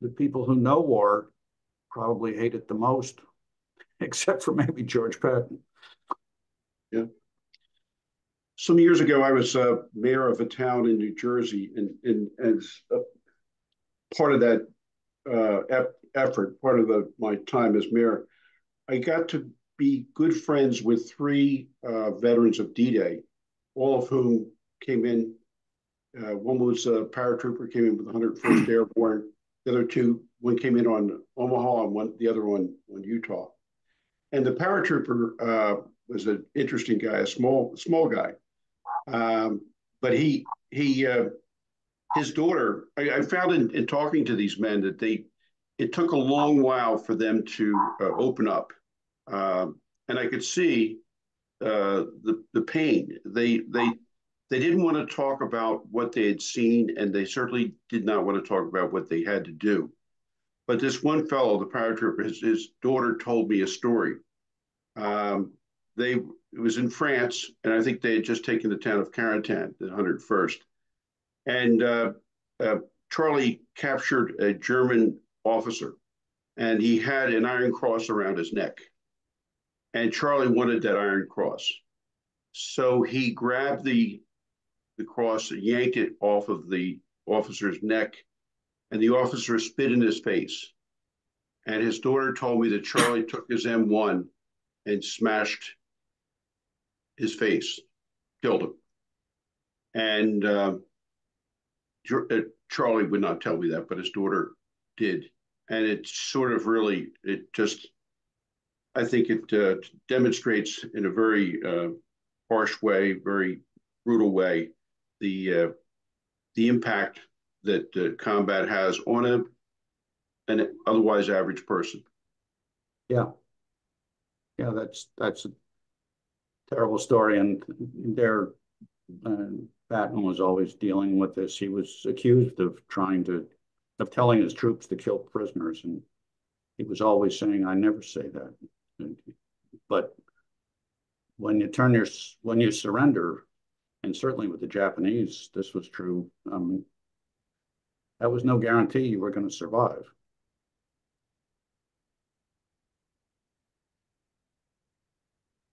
the people who know war probably hate it the most, *laughs* except for maybe George Patton. Yeah. Some years ago, I was uh, mayor of a town in New Jersey, and, and as part of that uh, effort, part of the, my time as mayor, I got to be good friends with three uh, veterans of D-Day, all of whom came in. Uh, one was a paratrooper, came in with the 101st *clears throat* Airborne. The other two, one came in on Omaha, and one the other one on Utah. And the paratrooper uh, was an interesting guy, a small small guy, um, but he he uh, his daughter. I, I found in, in, talking to these men that they it took a long while for them to uh, open up, um, and I could see uh, the the pain. They they they didn't want to talk about what they had seen, and they certainly did not want to talk about what they had to do. But this one fellow, the paratrooper, his, his daughter told me a story. Um, they it was in France, and I think they had just taken the town of Carentan, the 101st. And uh, uh, Charlie captured a German officer, and he had an iron cross around his neck. And Charlie wanted that iron cross. So he grabbed the the cross, yanked it off of the officer's neck, and the officer spit in his face. And his daughter told me that Charlie took his M1 and smashed his face, killed him. And uh, uh, Charlie would not tell me that, but his daughter did. And it sort of really, it just, I think it uh, demonstrates in a very uh, harsh way, very brutal way, the uh, the impact that uh, combat has on a an otherwise average person. Yeah, yeah, that's that's a terrible story, and there, uh, Patton was always dealing with this. He was accused of trying to of telling his troops to kill prisoners, and he was always saying, "I never say that." But when you turn your when you surrender, and certainly with the Japanese, this was true. Um, that was no guarantee you were going to survive.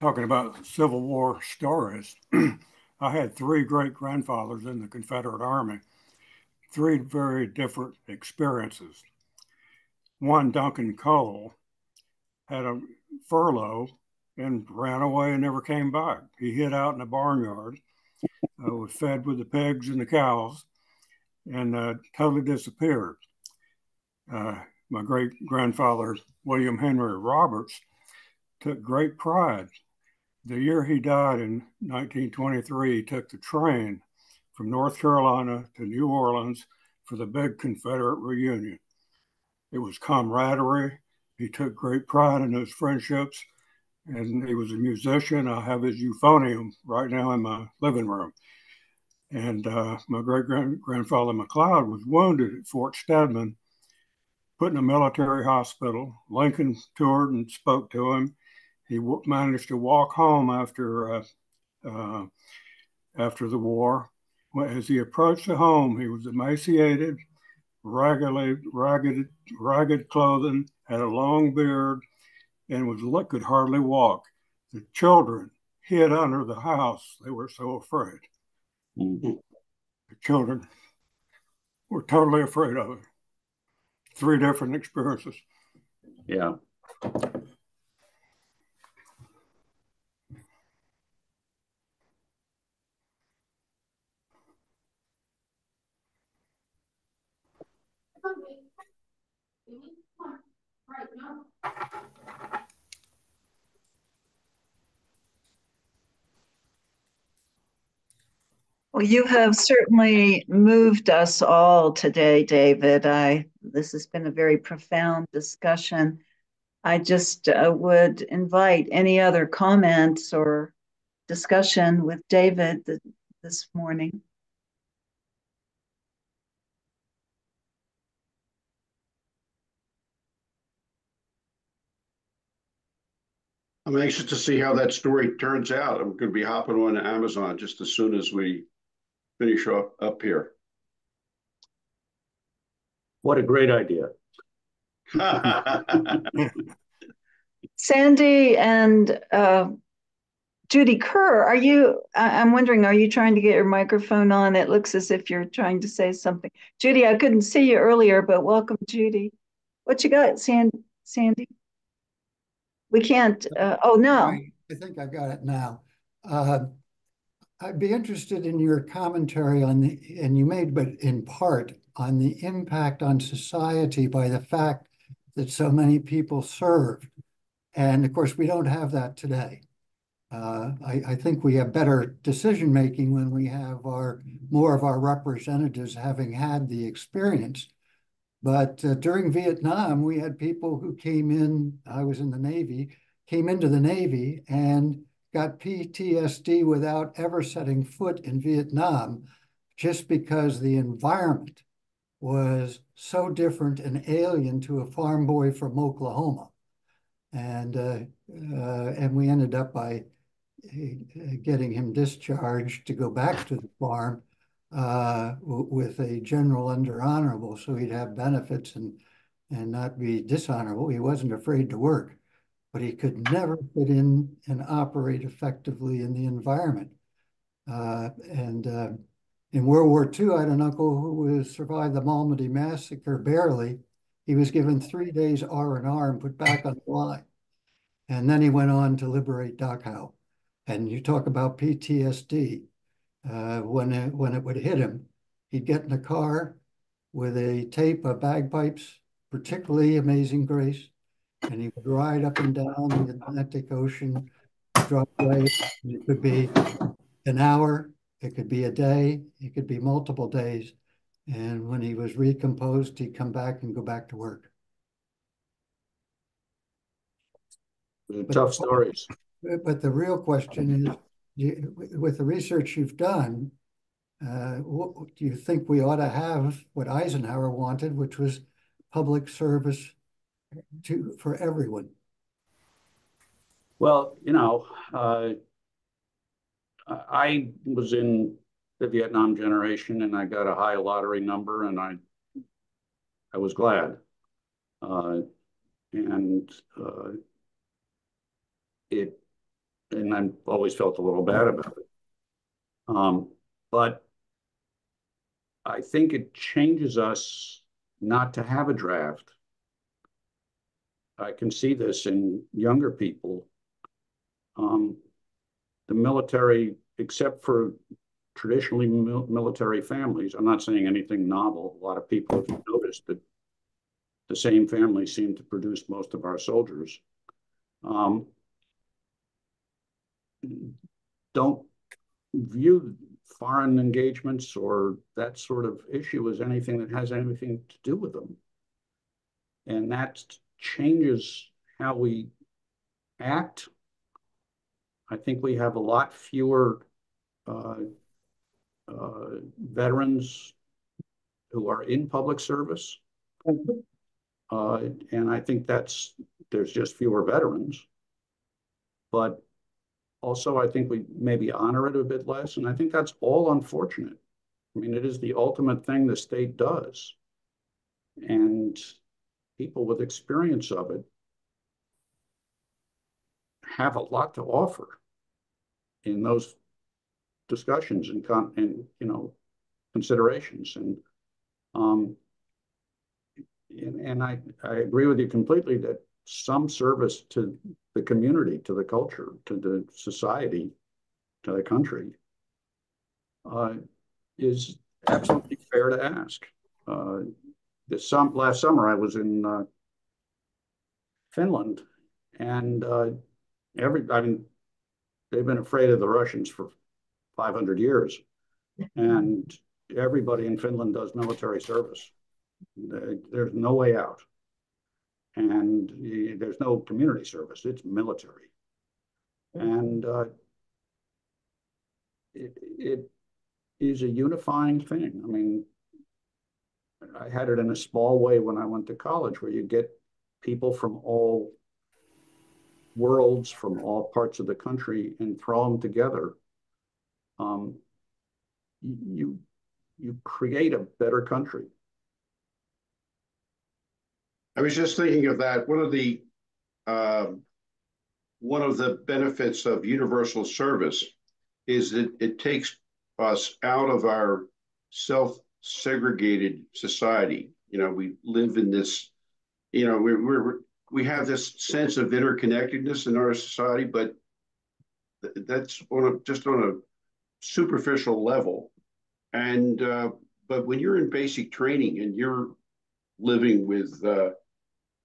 Talking about Civil War stories, *clears throat* I had three great grandfathers in the Confederate Army, three very different experiences. One, Duncan Cole, had a furlough and ran away and never came back. He hid out in a barnyard uh, was fed with the pigs and the cows and uh, totally disappeared. Uh, my great grandfather, William Henry Roberts, took great pride. The year he died in 1923, he took the train from North Carolina to New Orleans for the big Confederate reunion. It was camaraderie. He took great pride in those friendships, and he was a musician. I have his euphonium right now in my living room. And uh, my great grandfather McLeod was wounded at Fort Stedman, put in a military hospital. Lincoln toured and spoke to him. He w- managed to walk home after uh, uh, after the war. As he approached the home, he was emaciated, raggedly, ragged, ragged clothing, had a long beard, and was could hardly walk. The children hid under the house; they were so afraid. Mm-hmm. The children were totally afraid of it. Three different experiences. Yeah. Right now. Well, you have certainly moved us all today, David. I this has been a very profound discussion. I just uh, would invite any other comments or discussion with David th this morning. I'm anxious to see how that story turns out. I'm going to be hopping on Amazon just as soon as we finish up up here. What a great idea. *laughs* Sandy and uh, Judy Kerr, are you? I- am wondering, are you trying to get your microphone on? It looks as if you're trying to say something. Judy, I couldn't see you earlier, but welcome, Judy. What you got, San- Sandy? We can't. Uh, oh no. I think I've got it now. Uh, I'd be interested in your commentary on the, and you made, but in part, on the impact on society by the fact that so many people served. And of course, we don't have that today. Uh, I, I, think we have better decision making when we have our more of our representatives having had the experience. But uh, during Vietnam, we had people who came in. I was in the Navy, came into the Navy and got PTSD without ever setting foot in Vietnam, just because the environment was so different and alien to a farm boy from Oklahoma. And, uh, uh, and we ended up by uh, getting him discharged to go back to the farm uh, with a general under honorable, so he'd have benefits and, and not be dishonorable. He wasn't afraid to work, but he could never fit in and operate effectively in the environment. Uh, and uh, in World War II, I had an uncle who survived the Malmedy massacre barely. He was given three days R&R and put back on the line. And then he went on to liberate Dachau. And you talk about PTSD. Uh, when, it, when it would hit him, he'd get in a car with a tape of bagpipes, particularly Amazing Grace, and he would ride up and down the Atlantic Ocean, drop away. It could be an hour, it could be a day, it could be multiple days. And when he was recomposed, he'd come back and go back to work. Tough stories. But the real question is, you, with the research you've done, uh, what, do you think we ought to have what Eisenhower wanted, which was public service to for everyone? Well, you know, uh, I was in the Vietnam generation and I got a high lottery number and I I was glad. Uh, and uh, it and I've always felt a little bad about it. Um, but I think it changes us not to have a draft. I can see this in younger people. Um, the military except for traditionally mil military families. I'm not saying anything novel. A lot of people have noticed that the same families seem to produce most of our soldiers. Um, don't view foreign engagements or that sort of issue as anything that has anything to do with them. And that changes how we act. I think we have a lot fewer uh, uh, veterans who are in public service. Uh, and I think that's, there's just fewer veterans. But also, I think we maybe honor it a bit less. And I think that's all unfortunate. I mean, it is the ultimate thing the state does. And people with experience of it have a lot to offer in those discussions and con and you know considerations and um and, and I I agree with you completely that some service to the community, to the culture, to the society, to the country uh, is absolutely fair to ask. Uh, this last summer I was in uh, Finland, and uh, every I mean they've been afraid of the Russians for 500 years. and everybody in Finland does military service. There's no way out. And there's no community service, it's military. And uh, it, it is a unifying thing. I mean, I had it in a small way when I went to college, where you get people from all worlds, from all parts of the country, and throw them together. Um, you you create a better country. I was just thinking of that. One of the um, one of the benefits of universal service is that it takes us out of our self-segregated society. You know, we live in this. You know, we're, we're we have this sense of interconnectedness in our society, but that's on a just on a superficial level. And uh, but when you're in basic training and you're living with uh,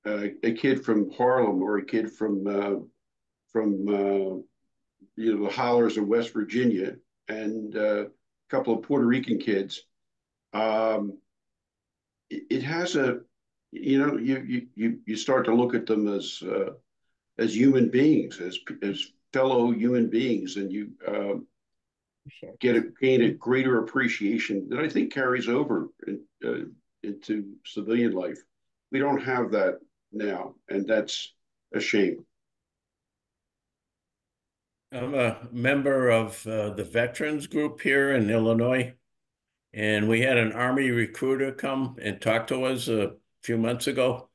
uh, a kid from Harlem or a kid from uh, from uh, you know the hollers of West Virginia and uh, a couple of Puerto Rican kids, um, it, it, has a you know you you you start to look at them as uh, as human beings as as fellow human beings and you um, get a, gain a greater appreciation that I think carries over in, uh, into civilian life. We don't have that now, and that's a shame. I'm a member of uh, the veterans group here in Illinois, and we had an Army recruiter come and talk to us a few months ago.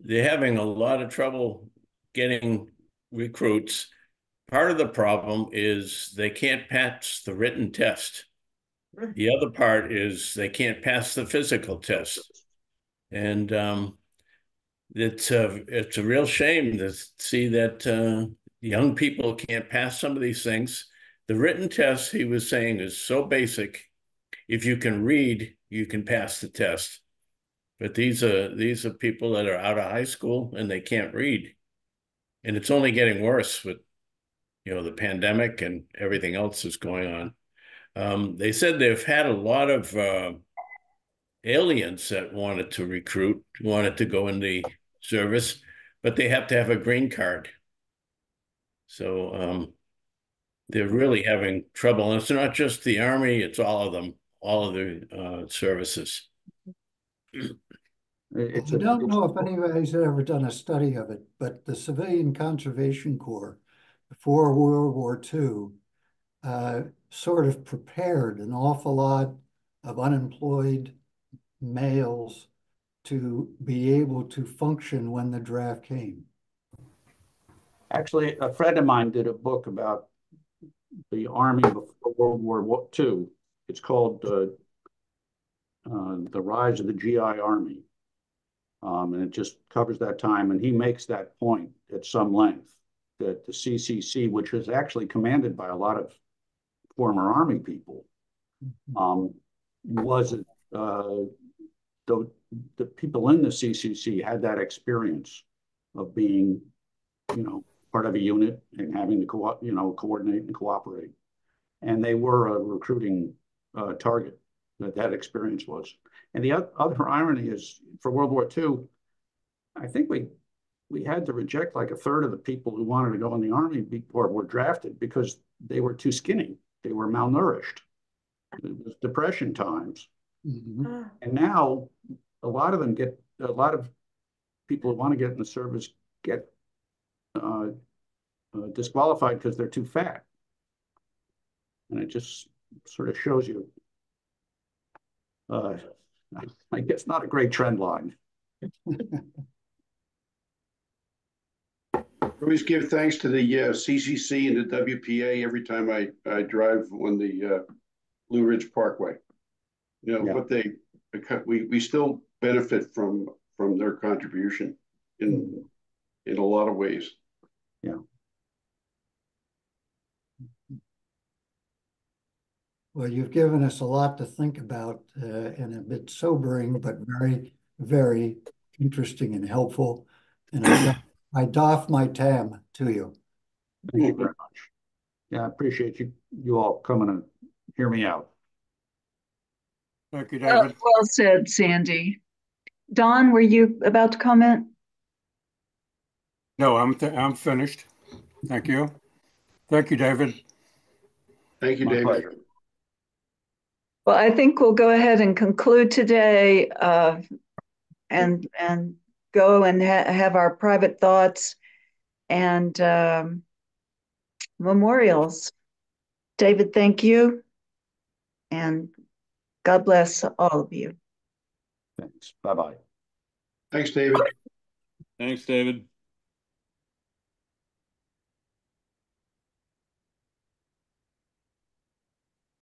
They're having a lot of trouble getting recruits Part of the problem is they can't pass the written test. The other part is they can't pass the physical test. And um, it's a, it's a real shame to see that uh, young people can't pass some of these things. The written test, he was saying, is so basic. If you can read, you can pass the test. But these are these are people that are out of high school and they can't read. And it's only getting worse with you know, the pandemic and everything else is going on. Um, they said they've had a lot of uh, aliens that wanted to recruit, wanted to go in the service, but they have to have a green card. So um, they're really having trouble. And it's not just the Army, it's all of them, all of the uh, services. It's I don't know if anybody's ever done a study of it, but the Civilian Conservation Corps before World War II uh, sort of prepared an awful lot of unemployed males to be able to function when the draft came. Actually, a friend of mine did a book about the Army before World War II. It's called uh, uh, The Rise of the GI Army. Um, and it just covers that time. And he makes that point at some length that the CCC, which was actually commanded by a lot of former Army people, mm-hmm. um, was uh, the, the people in the CCC had that experience of being, you know, part of a unit and having to co- you know coordinate and cooperate, and they were a recruiting uh, target. That that experience was, and the other irony is for World War II, I think we we had to reject like a third of the people who wanted to go in the army or were drafted because they were too skinny. They were malnourished. It was depression times. Mm-hmm. And now a lot of them get, a lot of people who want to get in the service get uh, uh, disqualified because they're too fat. And it just sort of shows you, uh, I guess, not a great trend line. *laughs* always give thanks to the uh, CCC and the WPA every time I, I drive on the uh, Blue Ridge Parkway. You know, yeah. what they, we, we still benefit from from their contribution in mm. in a lot of ways. Yeah. Well, you've given us a lot to think about uh, and a bit sobering, but very, very interesting and helpful. And I I doff my tam to you. Thank you very much. Yeah, I appreciate you you all coming and hear me out. Thank you, Uh, David. well said, Sandy. Don, were you about to comment? No, I'm, th- I'm finished. Thank you. Thank you, David. Thank you, My David. pleasure. Well, I think we'll go ahead and conclude today uh, and and go and ha have our private thoughts and um, memorials. David, thank you. And God bless all of you. Thanks. Bye-bye. Thanks, David. Thanks, David.